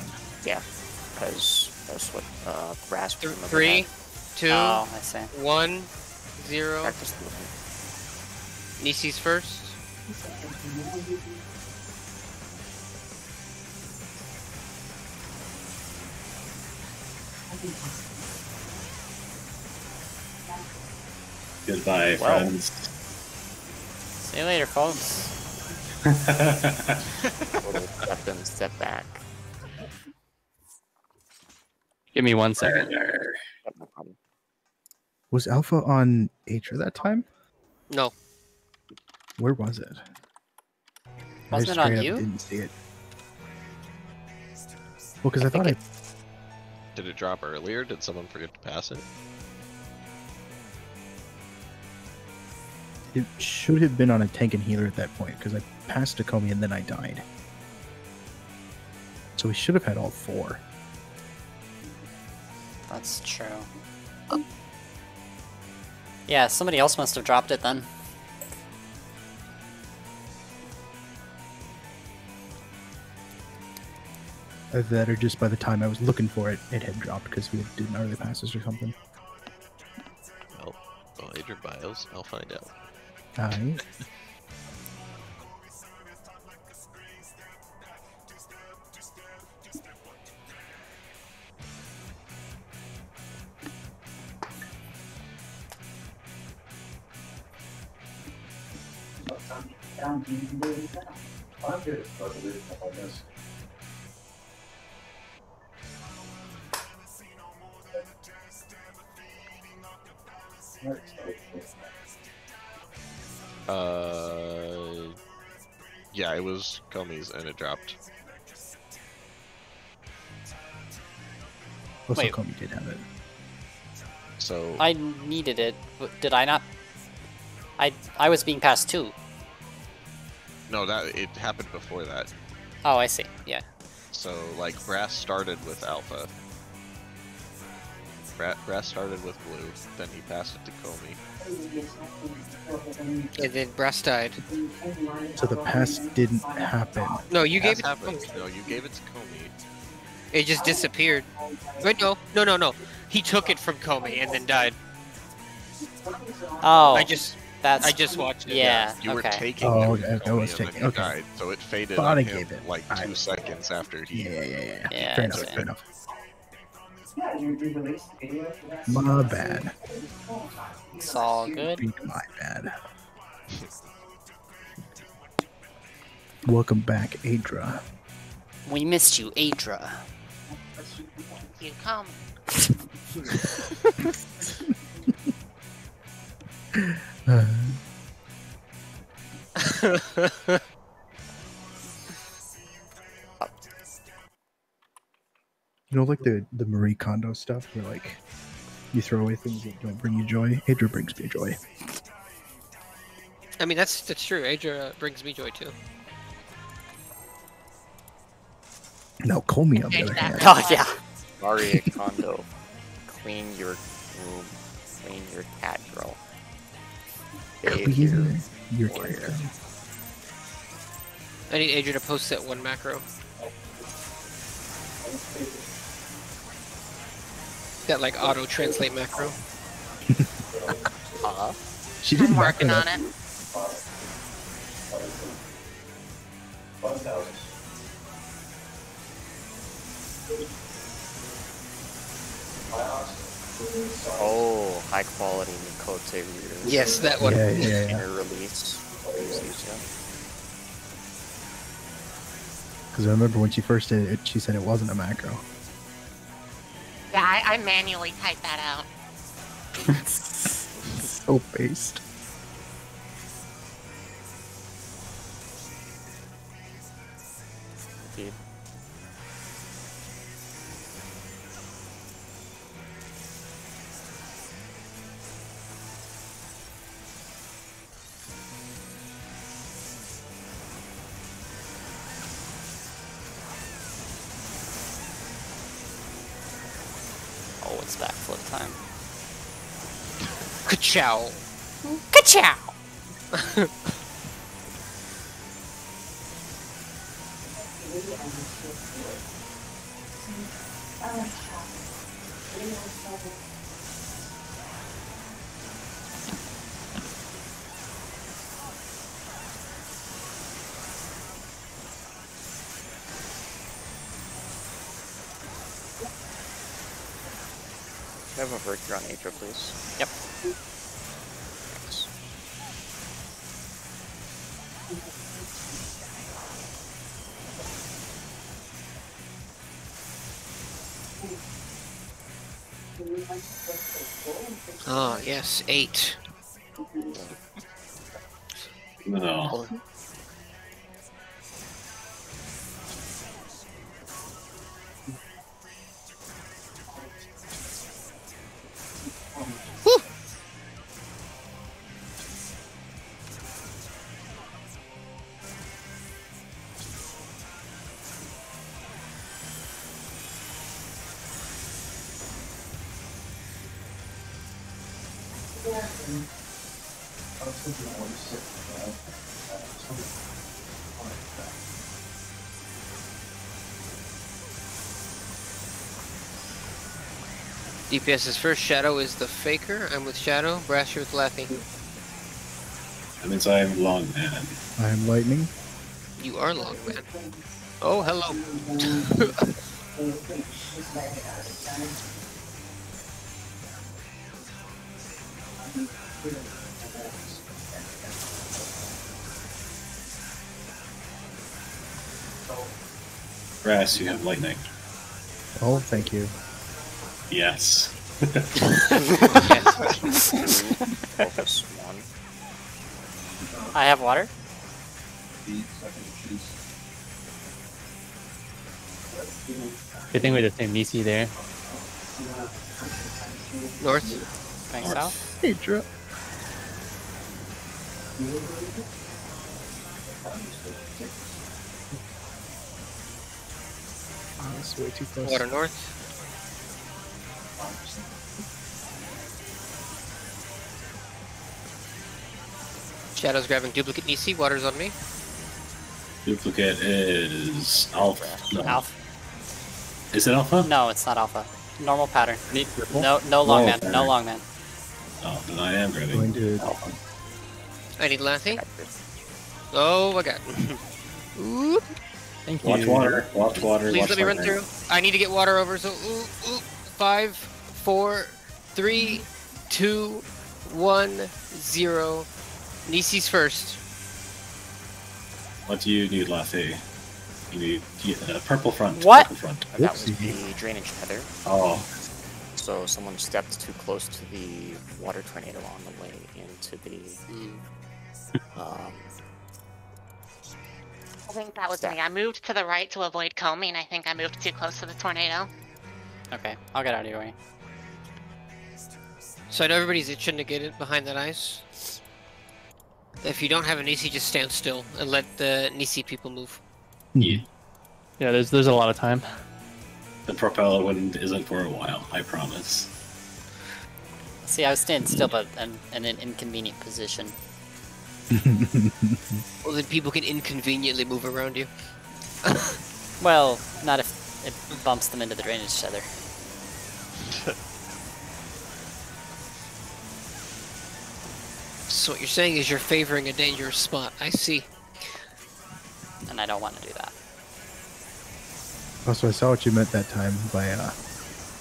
Yeah, because That's what uh, Rasp. Th- remember three, that. two, Oh, I see. one, zero. Practice the movement. Nisi's first. Goodbye, Well. friends. See you later, folks. Little step in, step back. Give me one second. No problem. Was Alpha on Aether that time? No. Where was it? Wasn't it on straight up you? Didn't see it. Well, because I, thought I, Did it drop earlier? Did someone forget to pass it? it should have been on a tank and healer at that point because I passed Takomi and then I died. So we should have had all four. That's true. Yeah, somebody else must have dropped it then. That or just by the time I was looking for it, it had dropped because we had did early passes or something. Well, well, Adrian Bios, I'll find out. Aye. Yeah, it was Comey's and it dropped. Also, Wait. Komi did have it. So I needed it. but Did I not? I I was being passed too. no, that it happened before that. Oh, I see. Yeah. So like Brass started with Alpha. Bra- Brass started with Blue, then he passed it to Comey. And then Brass died. So the pass didn't happen. No, you gave it. Pass To. Comey. No, you gave it to Comey. It just disappeared. Wait, no, no, no, no. He took it from Comey and then died. Oh, I just, that's I just watched it. yeah. You were taking Oh, it from okay, I was taking- then he okay. died, so it faded Thought on I him gave it. like two Alright. seconds after he. Yeah, yeah, yeah, yeah. Yeah, fair enough, fair enough. My bad. It's all good. My bad. Welcome back, Adra. We missed you, Adra. You come. Uh, <laughs> <laughs> you know, like the the Marie Kondo stuff, where like you throw away things that don't bring you joy. Adra brings me joy. I mean, that's that's true. Adra brings me joy too. Now, Comey, on the other hand, Oh yeah. <laughs> Marie Kondo. Clean your room. Clean your cat, girl. Bathe clean your warrior. character. I need Adra to post that one macro. That like auto translate macro. Uh-huh. She didn't I'm working on it. Oh, high quality Miqo'te readers. Yes, that one. Yeah, yeah, yeah. Inner release. Use these, yeah. Because I remember when she first did it, she said it wasn't a macro. Yeah, I, I manually typed that out. <laughs> so based. Indeed. Ka-chow. Hmm? Ka-chow! I have a Vercure on Atro, please? Yep. Yes, eight. No. DPS's first shadow is the Faker. I'm with Shadow. Brass, you're with Laffy. That means I'm long man. I am lightning. You are long man. Oh, hello. Brass, you have lightning. Oh, thank you. Yes. Focus one. I have water. Good thing we're the same Nisi there. North. Going south. Hey, drop. Oh, that's way too close. Water north. Shadow's grabbing duplicate Nisi. Water's on me. Duplicate is alpha. No. Alpha. Is it alpha? No, it's not alpha. Normal pattern. Need triple. No, no long man. No pattern. long man. Oh, then I am ready. Going to Alpha. I need Laffy. Oh my god. Oop. Thank you. Watch water. Watch water. Please watch let me run lightning. through. I need to get water over. So, ooh, ooh. Five, four, three, two, one, zero. Nisi's first. What do you need, Laffy? You need yeah, uh, purple front. What? Purple front. And that was the drainage tether. Oh, So someone stepped too close to the water tornado on the way into the. Um, I think that was Stack. me. I moved to the right to avoid combing. I think I moved too close to the tornado. Okay, I'll get out of your way. So I know everybody's itching to get it behind that ice. If you don't have a Nisi, just stand still and let the Nisi people move. yeah. Yeah, there's there's a lot of time. The propeller wind isn't for a while. I promise. See, I was standing still, but in, in an inconvenient position. <laughs> Well, then people can inconveniently move around you. Well, not if it bumps them into the drainage tether. <laughs> So what you're saying is you're favoring a dangerous spot. I see. And I don't want to do that. Also, I saw what you meant that time by uh,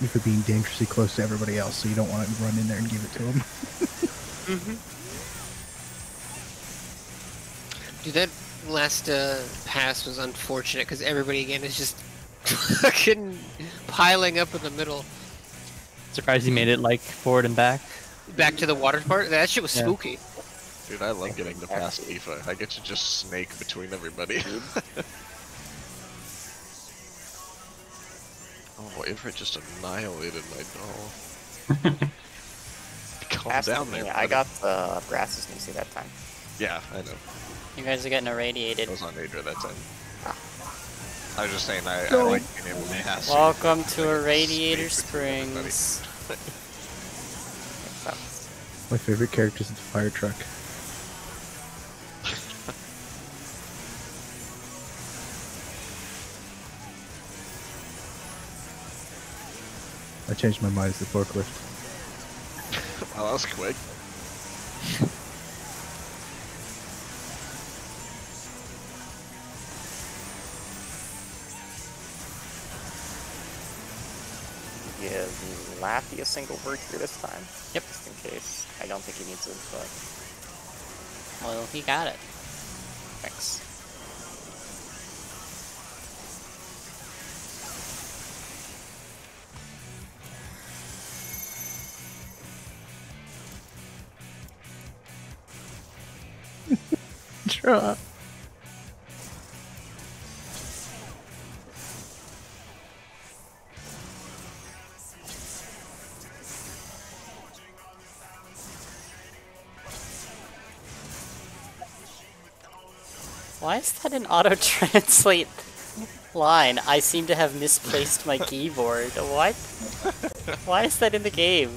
you for being dangerously close to everybody else, so you don't want to run in there and give it to them. <laughs> Mm-hmm. Dude, that last uh, pass was unfortunate because everybody again is just <laughs> fucking piling up in the middle. Surprised he made it like forward and back. Back to the water part. That shit was Yeah. spooky. Dude, I love getting to pass Tifa. I get to just snake between everybody. <laughs> oh, Ifrit just annihilated my doll. <laughs> Calm passed down there. me. I buddy. got the brasses Nisi that time. Yeah, I know. You guys are getting irradiated. I was on Adra that time. I was just saying, I, I like being able to pass. Welcome to Like, Irradiator snake between everybody. Springs. <laughs> My favorite character is the fire truck. I changed my mind. It's the forklift. Wow, that was quick. Laffy a single word here this time. Yep. Just in case. I don't think he needs it, but Well, he got it. thanks. <laughs> Draw. Is that an auto translate line? I seem to have misplaced my keyboard. What? Why is that in the game?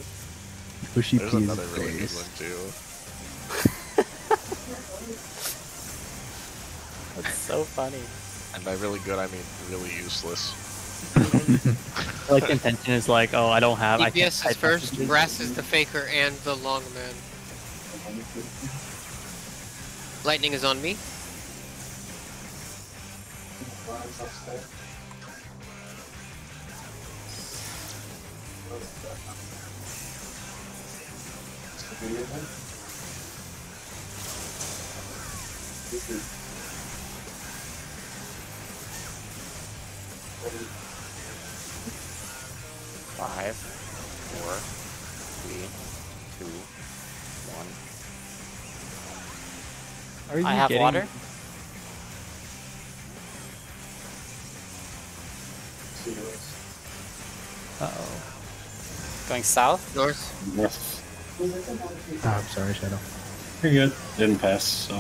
Bushy There's P's another really good one too. <laughs> That's so funny. And by really good, I mean really useless. <laughs> like intention is like, oh, I don't have. I can't DPS is type first, messages. Brass is the faker, and the long man. Lightning is on me. Five, four, three, two, one. Are you I have getting- water. Uh-oh. Going south. North. North. Ah, oh, I'm sorry, Shadow. You're good. Didn't pass, so.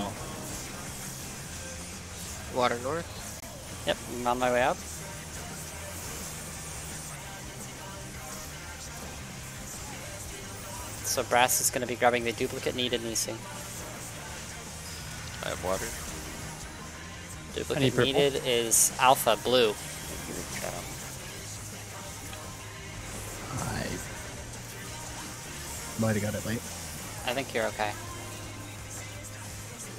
Water north. Yep, I'm on my way up. So Brass is going to be grabbing the duplicate needed Nisi. I have water. Duplicate needed is Alpha Blue. Might have got it late. I think you're okay.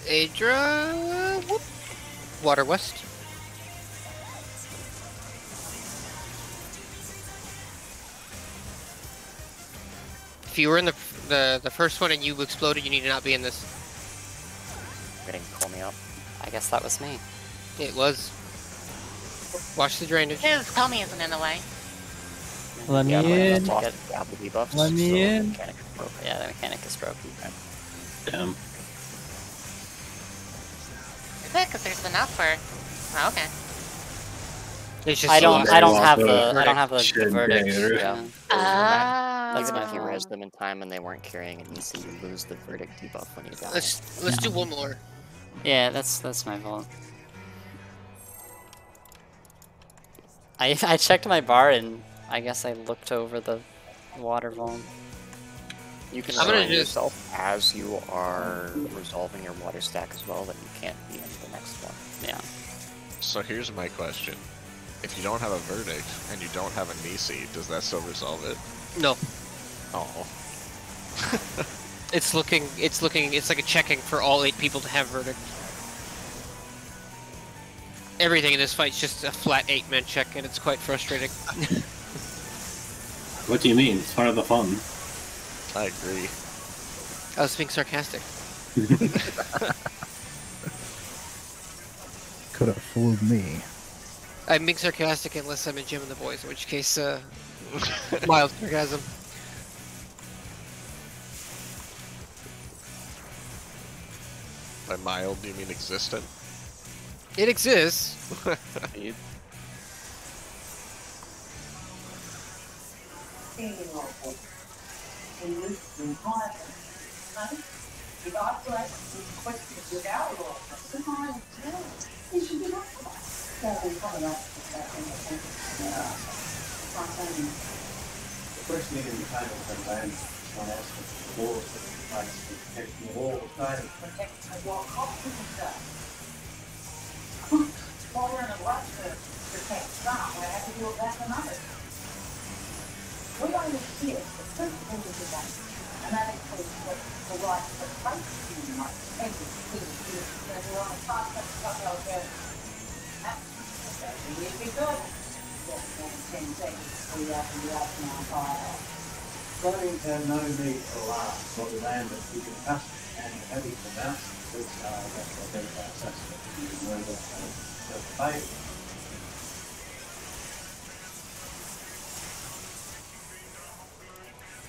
Adra. Whoop. Water west. If you were in the the the first one and you exploded, you need to not be in this. Getting call me up. I guess that was me. It was. Watch the drainage. His Comey isn't in the way. Let me yeah, in. the boss the debuffs, Let me so in. Mechanic. Yeah, the mechanic is broken. Damn. Is it? Because there's enough for. Oh, okay. It's just I don't. I don't have the the. I don't have the, the verdict. Yeah. Ah. That's Even my if you fault. res them in time and they weren't carrying an EC, you lose the verdict debuff when you die. Let's let's do one more. Yeah, that's that's my fault. I <laughs> I checked my bar and I guess I looked over the water vault. You can I'm gonna remind just- yourself as you are resolving your water stack as well that you can't be in the next one. Yeah. So here's my question. If you don't have a verdict and you don't have a Nisi, does that still resolve it? No, Oh. <laughs> it's looking. It's looking. It's like a checking for all eight people to have verdict. Everything in this fight's just a flat eight-man check, and it's quite frustrating. <laughs> What do you mean? It's part of the fun. I agree. I was being sarcastic. <laughs> Could have fooled me. I'm being sarcastic unless I'm in Jim and the boys, in which case, uh, <laughs> mild sarcasm. By mild, do you mean existent? It exists. <laughs> you in you should be the of one to protecting the law, trying to protect what hospitals do. While we're in a rush to protect some, I have to do it back another. We only it the principles of the game, and that includes the, the right to. Thank you. There's a lot of parts that stuff out there. Absolutely, it'd be good. More than ten seconds, we to be up now fire. Running uh, no need for alarm for the land that we can trust and heavy for mouse, which uh, that's what they're about assessment. You can move it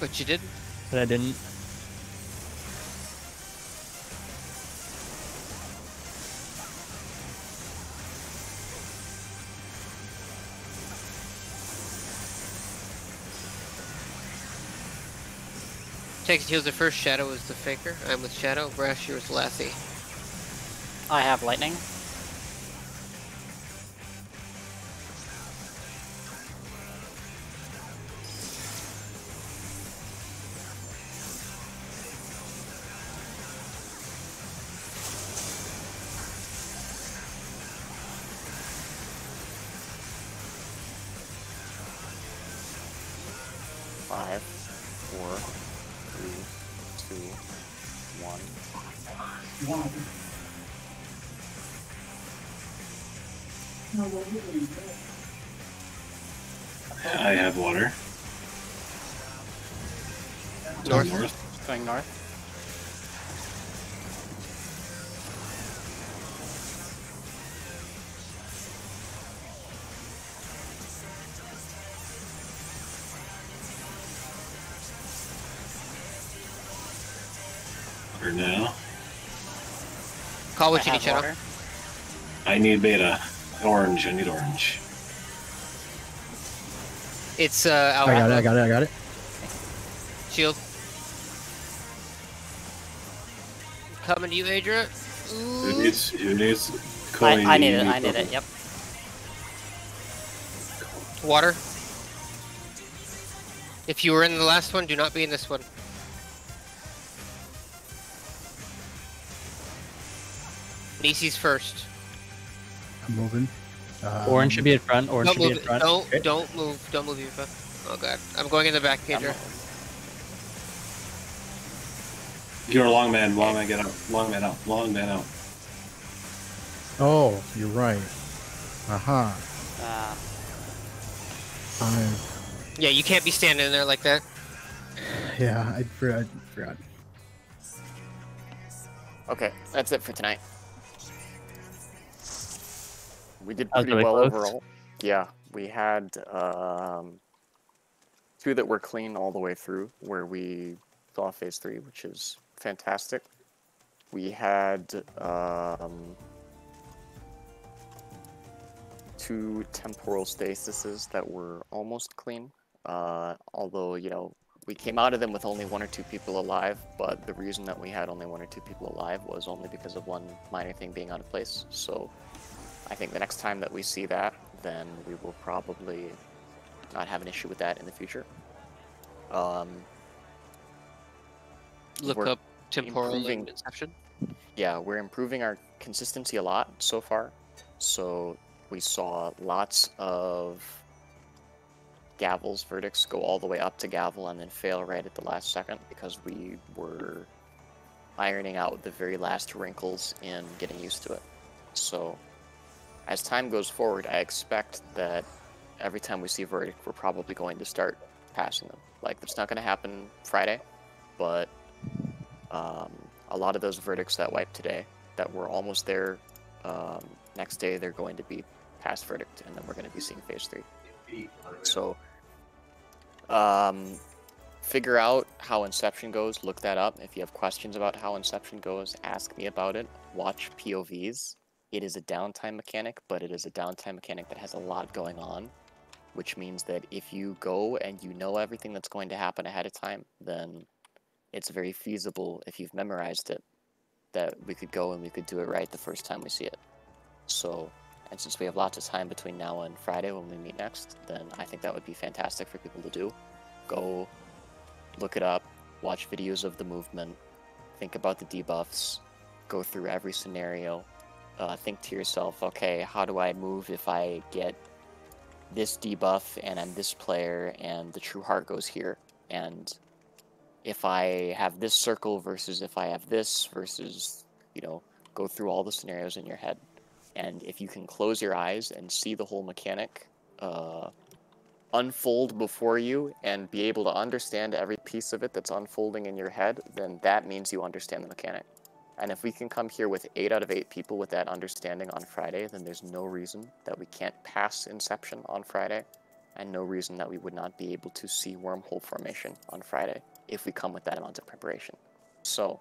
But you didn't. but I didn't. Texas heals the first. Shadow is the faker. I'm with Shadow. Brasher is Lassie. I have lightning. Call what I you need, have Shadow. I need beta. Orange. I need orange. It's uh, I got it. I Alpha. got it. I got it. Shield. Coming to you, Adria. Who Ooh. needs? Who needs? I, I you need it. I need it. Yep. Water. If you were in the last one, do not be in this one. Nisi's first. I'm moving. Um, Orange should be in front. Orange Don't should be move. in front. Don't Okay. don't move. Don't move, Eva. Oh god, I'm going in the back, Adria. You're a long man. Long man, get out. Long man out. Long man out. Oh, you're right. Aha. Uh, I Yeah, you can't be standing there like that. yeah, I forgot. forgot. Okay, that's it for tonight. We did pretty really well close. overall. Yeah, we had um, two that were clean all the way through, where we saw phase three, which is fantastic. We had um, two temporal stasises that were almost clean. Uh, although, you know, we came out of them with only one or two people alive, but the reason that we had only one or two people alive was only because of one minor thing being out of place. So I think the next time that we see that, then we will probably not have an issue with that in the future. Um, Look up temporal inception. yeah, we're improving our consistency a lot so far. So we saw lots of Gavel's verdicts go all the way up to Gavel and then fail right at the last second because we were ironing out the very last wrinkles in getting used to it. So as time goes forward, I expect that every time we see verdict, we're probably going to start passing them. Like, it's not going to happen Friday, but um, a lot of those verdicts that wiped today that were almost there um, next day they're going to be past verdict and then we're going to be seeing phase three. So um, figure out how inception goes look that up. If you have questions about how inception goes ask me about it. Watch povs it is a downtime mechanic but it is a downtime mechanic that has a lot going on which means that if you go and you know everything that's going to happen ahead of time, then it's very feasible if you've memorized it that we could go and we could do it right the first time we see it. So, and since we have lots of time between now and Friday when we meet next, then I think that would be fantastic for people to do. Go look it up, watch videos of the movement, think about the debuffs, go through every scenario, uh, think to yourself, okay, how do I move if I get this debuff and I'm this player and the true heart goes here? And if I have this circle versus if I have this versus, you know, go through all the scenarios in your head. And if you can close your eyes and see the whole mechanic uh, unfold before you and be able to understand every piece of it that's unfolding in your head, then that means you understand the mechanic. And if we can come here with 8 out of 8 people with that understanding on Friday, then there's no reason that we can't pass Inception on Friday, and no reason that we would not be able to see wormhole formation on Friday if we come with that amount of preparation. So,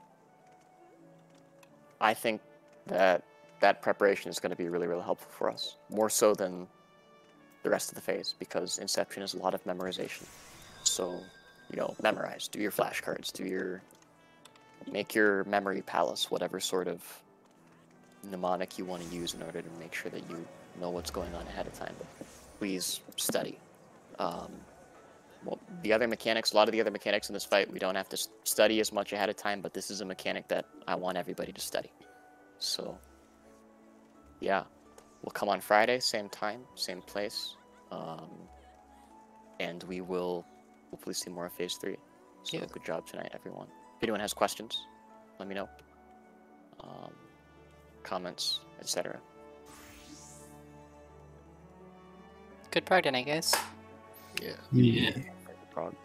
I think that that preparation is going to be really, really helpful for us, more so than the rest of the phase, because Inception is a lot of memorization. So, you know, memorize, do your flashcards, do your make your memory palace whatever sort of mnemonic you want to use in order to make sure that you know what's going on ahead of time. Please study. Um, well, the other mechanics, a lot of the other mechanics in this fight, we don't have to study as much ahead of time, but this is a mechanic that I want everybody to study. So, yeah, we'll come on Friday, same time, same place, um, and we will hopefully see more of Phase 3. So, Yeah. good job tonight, everyone. If anyone has questions, let me know. Um, comments, etc. Good prog tonight, guys. Yeah. Yeah. Prague.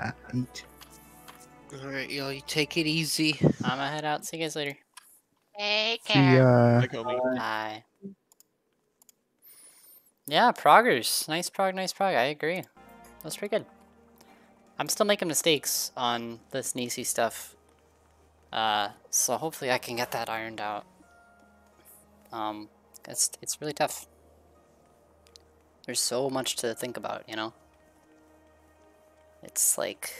I eat. All right, y'all. You take it easy. I'm gonna head out. See you guys later. Take See care. ya. Like. Bye. Yeah, proggers. Nice prog, nice prog. I agree. That's pretty good. I'm still making mistakes on this Nisi stuff. Uh, so hopefully I can get that ironed out. Um, it's, it's really tough. There's so much to think about, you know? It's like...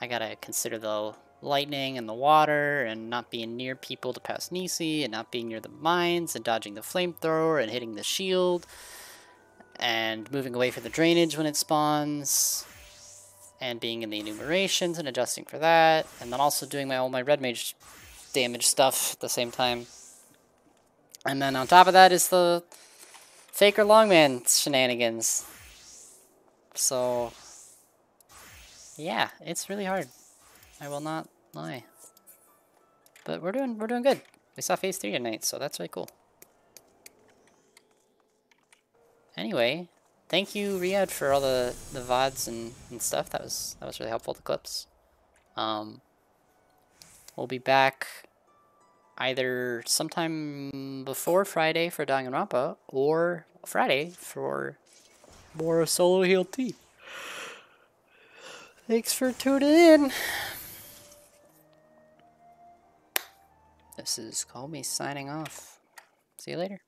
I gotta consider the lightning and the water and not being near people to pass Nisi and not being near the mines and dodging the flamethrower and hitting the shield and moving away from the drainage when it spawns and being in the enumerations and adjusting for that and then also doing my all my red mage damage stuff at the same time and then on top of that is the faker longman shenanigans so yeah it's really hard I will not lie. But we're doing we're doing good. We saw phase three tonight, so that's really cool. Anyway, thank you Riyadh for all the, the VODs and, and stuff. That was that was really helpful, the clips. Um we'll be back either sometime before Friday for Danganronpa or Friday for more solo heal tea. Thanks for tuning in. This is Colby signing off. See you later.